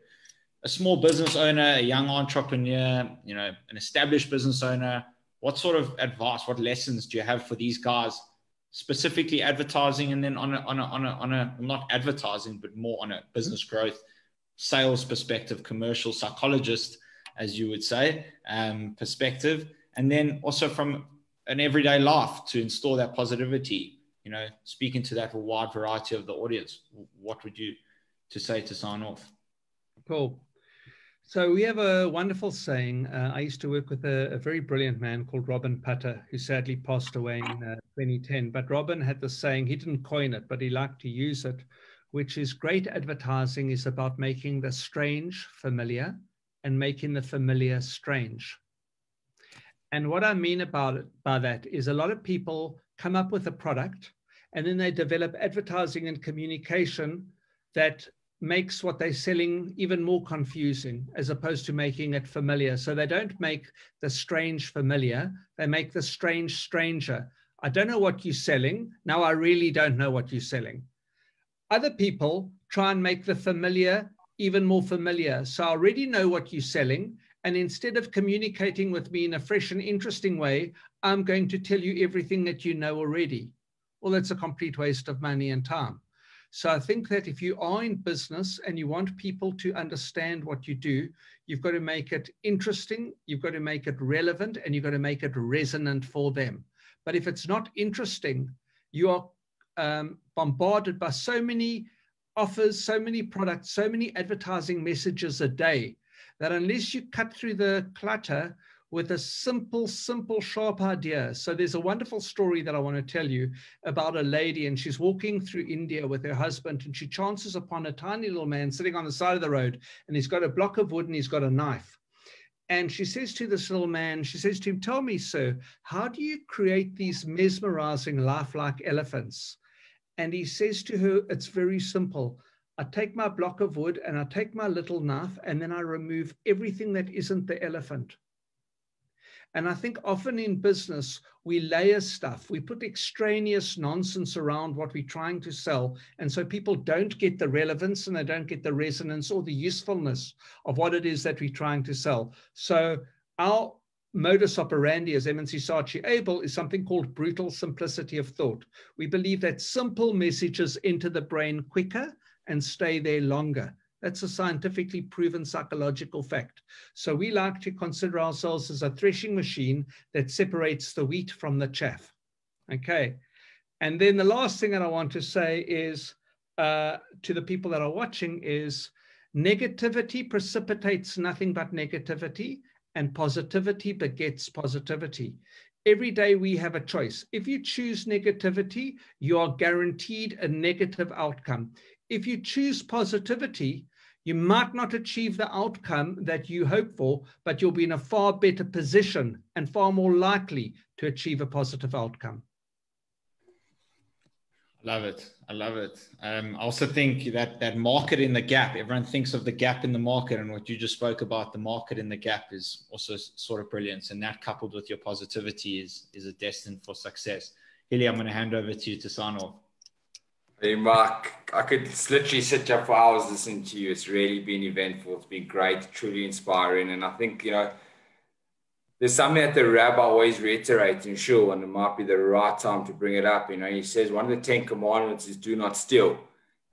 a small business owner, a young entrepreneur, you know, an established business owner, what sort of advice, what lessons do you have for these guys, specifically advertising, and then on a, on a, on a, on a not advertising, but more on a business growth, sales perspective, commercial psychologist, as you would say, um, perspective, and then also from an everyday life to install that positivity. You know, speaking to that wide variety of the audience, what would you to say to sign off? Cool. So we have a wonderful saying. Uh, I used to work with a, a, very brilliant man called Robyn Putter, who sadly passed away in uh, 2010. But Robyn had the saying, he didn't coin it, but he liked to use it, which is great advertising is about making the strange familiar and making the familiar strange. And what I mean about it, by that is a lot of people come up with a product and then they develop advertising and communication that makes what they're selling even more confusing as opposed to making it familiar. So they don't make the strange familiar, they make the strange stranger. I don't know what you're selling. Now I really don't know what you're selling. Other people try and make the familiar even more familiar. So I already know what you're selling. And instead of communicating with me in a fresh and interesting way, I'm going to tell you everything that you know already. Well, that's a complete waste of money and time. So I think that if you are in business and you want people to understand what you do, you've got to make it interesting, you've got to make it relevant, and you've got to make it resonant for them. But if it's not interesting, you are um, bombarded by so many offers, so many products, so many advertising messages a day that unless you cut through the clutter with a simple, simple, sharp idea. So there's a wonderful story that I want to tell you about a lady, and she's walking through India with her husband, and she chances upon a tiny little man sitting on the side of the road, and he's got a block of wood and he's got a knife. And she says to this little man, she says to him, Tell me, sir, how do you create these mesmerizing, lifelike elephants? And he says to her, It's very simple. I take my block of wood and I take my little knife, and then I remove everything that isn't the elephant. And I think often in business, we layer stuff, we put extraneous nonsense around what we're trying to sell. And so people don't get the relevance and they don't get the resonance or the usefulness of what it is that we're trying to sell. So our modus operandi as M&C Saatchi Abel is something called brutal simplicity of thought. We believe that simple messages enter the brain quicker and stay there longer. That's a scientifically proven psychological fact. So we like to consider ourselves as a threshing machine that separates the wheat from the chaff. Okay. And then the last thing that I want to say is uh, to the people that are watching is negativity precipitates nothing but negativity and positivity begets positivity. Every day we have a choice. If you choose negativity, you are guaranteed a negative outcome. If you choose positivity, you might not achieve the outcome that you hope for, but you'll be in a far better position and far more likely to achieve a positive outcome. I love it. I love it. Um, I also think that that market in the gap, everyone thinks of the gap in the market, and what you just spoke about, the market in the gap is also sort of brilliant. And that coupled with your positivity is is a destined for success. Hilly, I'm going to hand over to you to sign off. Hey, Mike, I could literally sit here for hours listening to you. It's really been eventful. It's been great, truly inspiring. And I think, you know, there's something that the rabbi always reiterates in shul, and it might be the right time to bring it up. You know, he says one of the Ten Commandments is do not steal.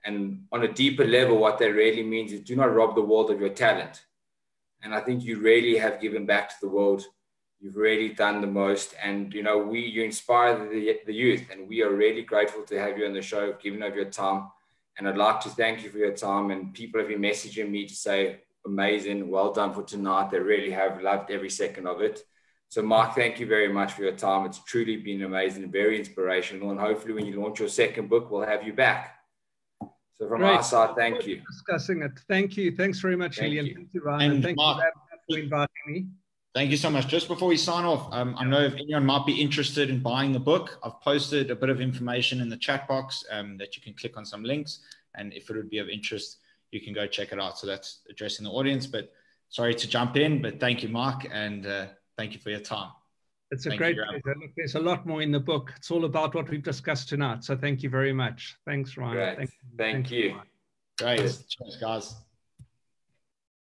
And on a deeper level, what that really means is do not rob the world of your talent. And I think you really have given back to the world you've really done the most. And you know we you inspire the, the youth and we are really grateful to have you on the show giving of your time. And i'd like to thank you for your time. And people have been messaging me to say amazing well done for tonight. They really have loved every second of it. So Mike thank you very much for your time. It's truly been amazing very inspirational. And hopefully when you launch your second book we'll have you back. So from Great. our side thank you. discussing it. Thank you. Thanks very much thank Julian. thank you ryan. And thank Mike, you for inviting me Thank you so much. Just before we sign off, um, I know if anyone might be interested in buying the book, I've posted a bit of information in the chat box um, that you can click on some links. And if it would be of interest, you can go check it out. So that's addressing the audience. But sorry to jump in, but thank you, Mike. And uh, thank you for your time. It's a thank great pleasure. Look, there's a lot more in the book. It's all about what we've discussed tonight. So thank you very much. Thanks, Ryan. Thank, thank, thank, you. you. Great. Cheers, guys.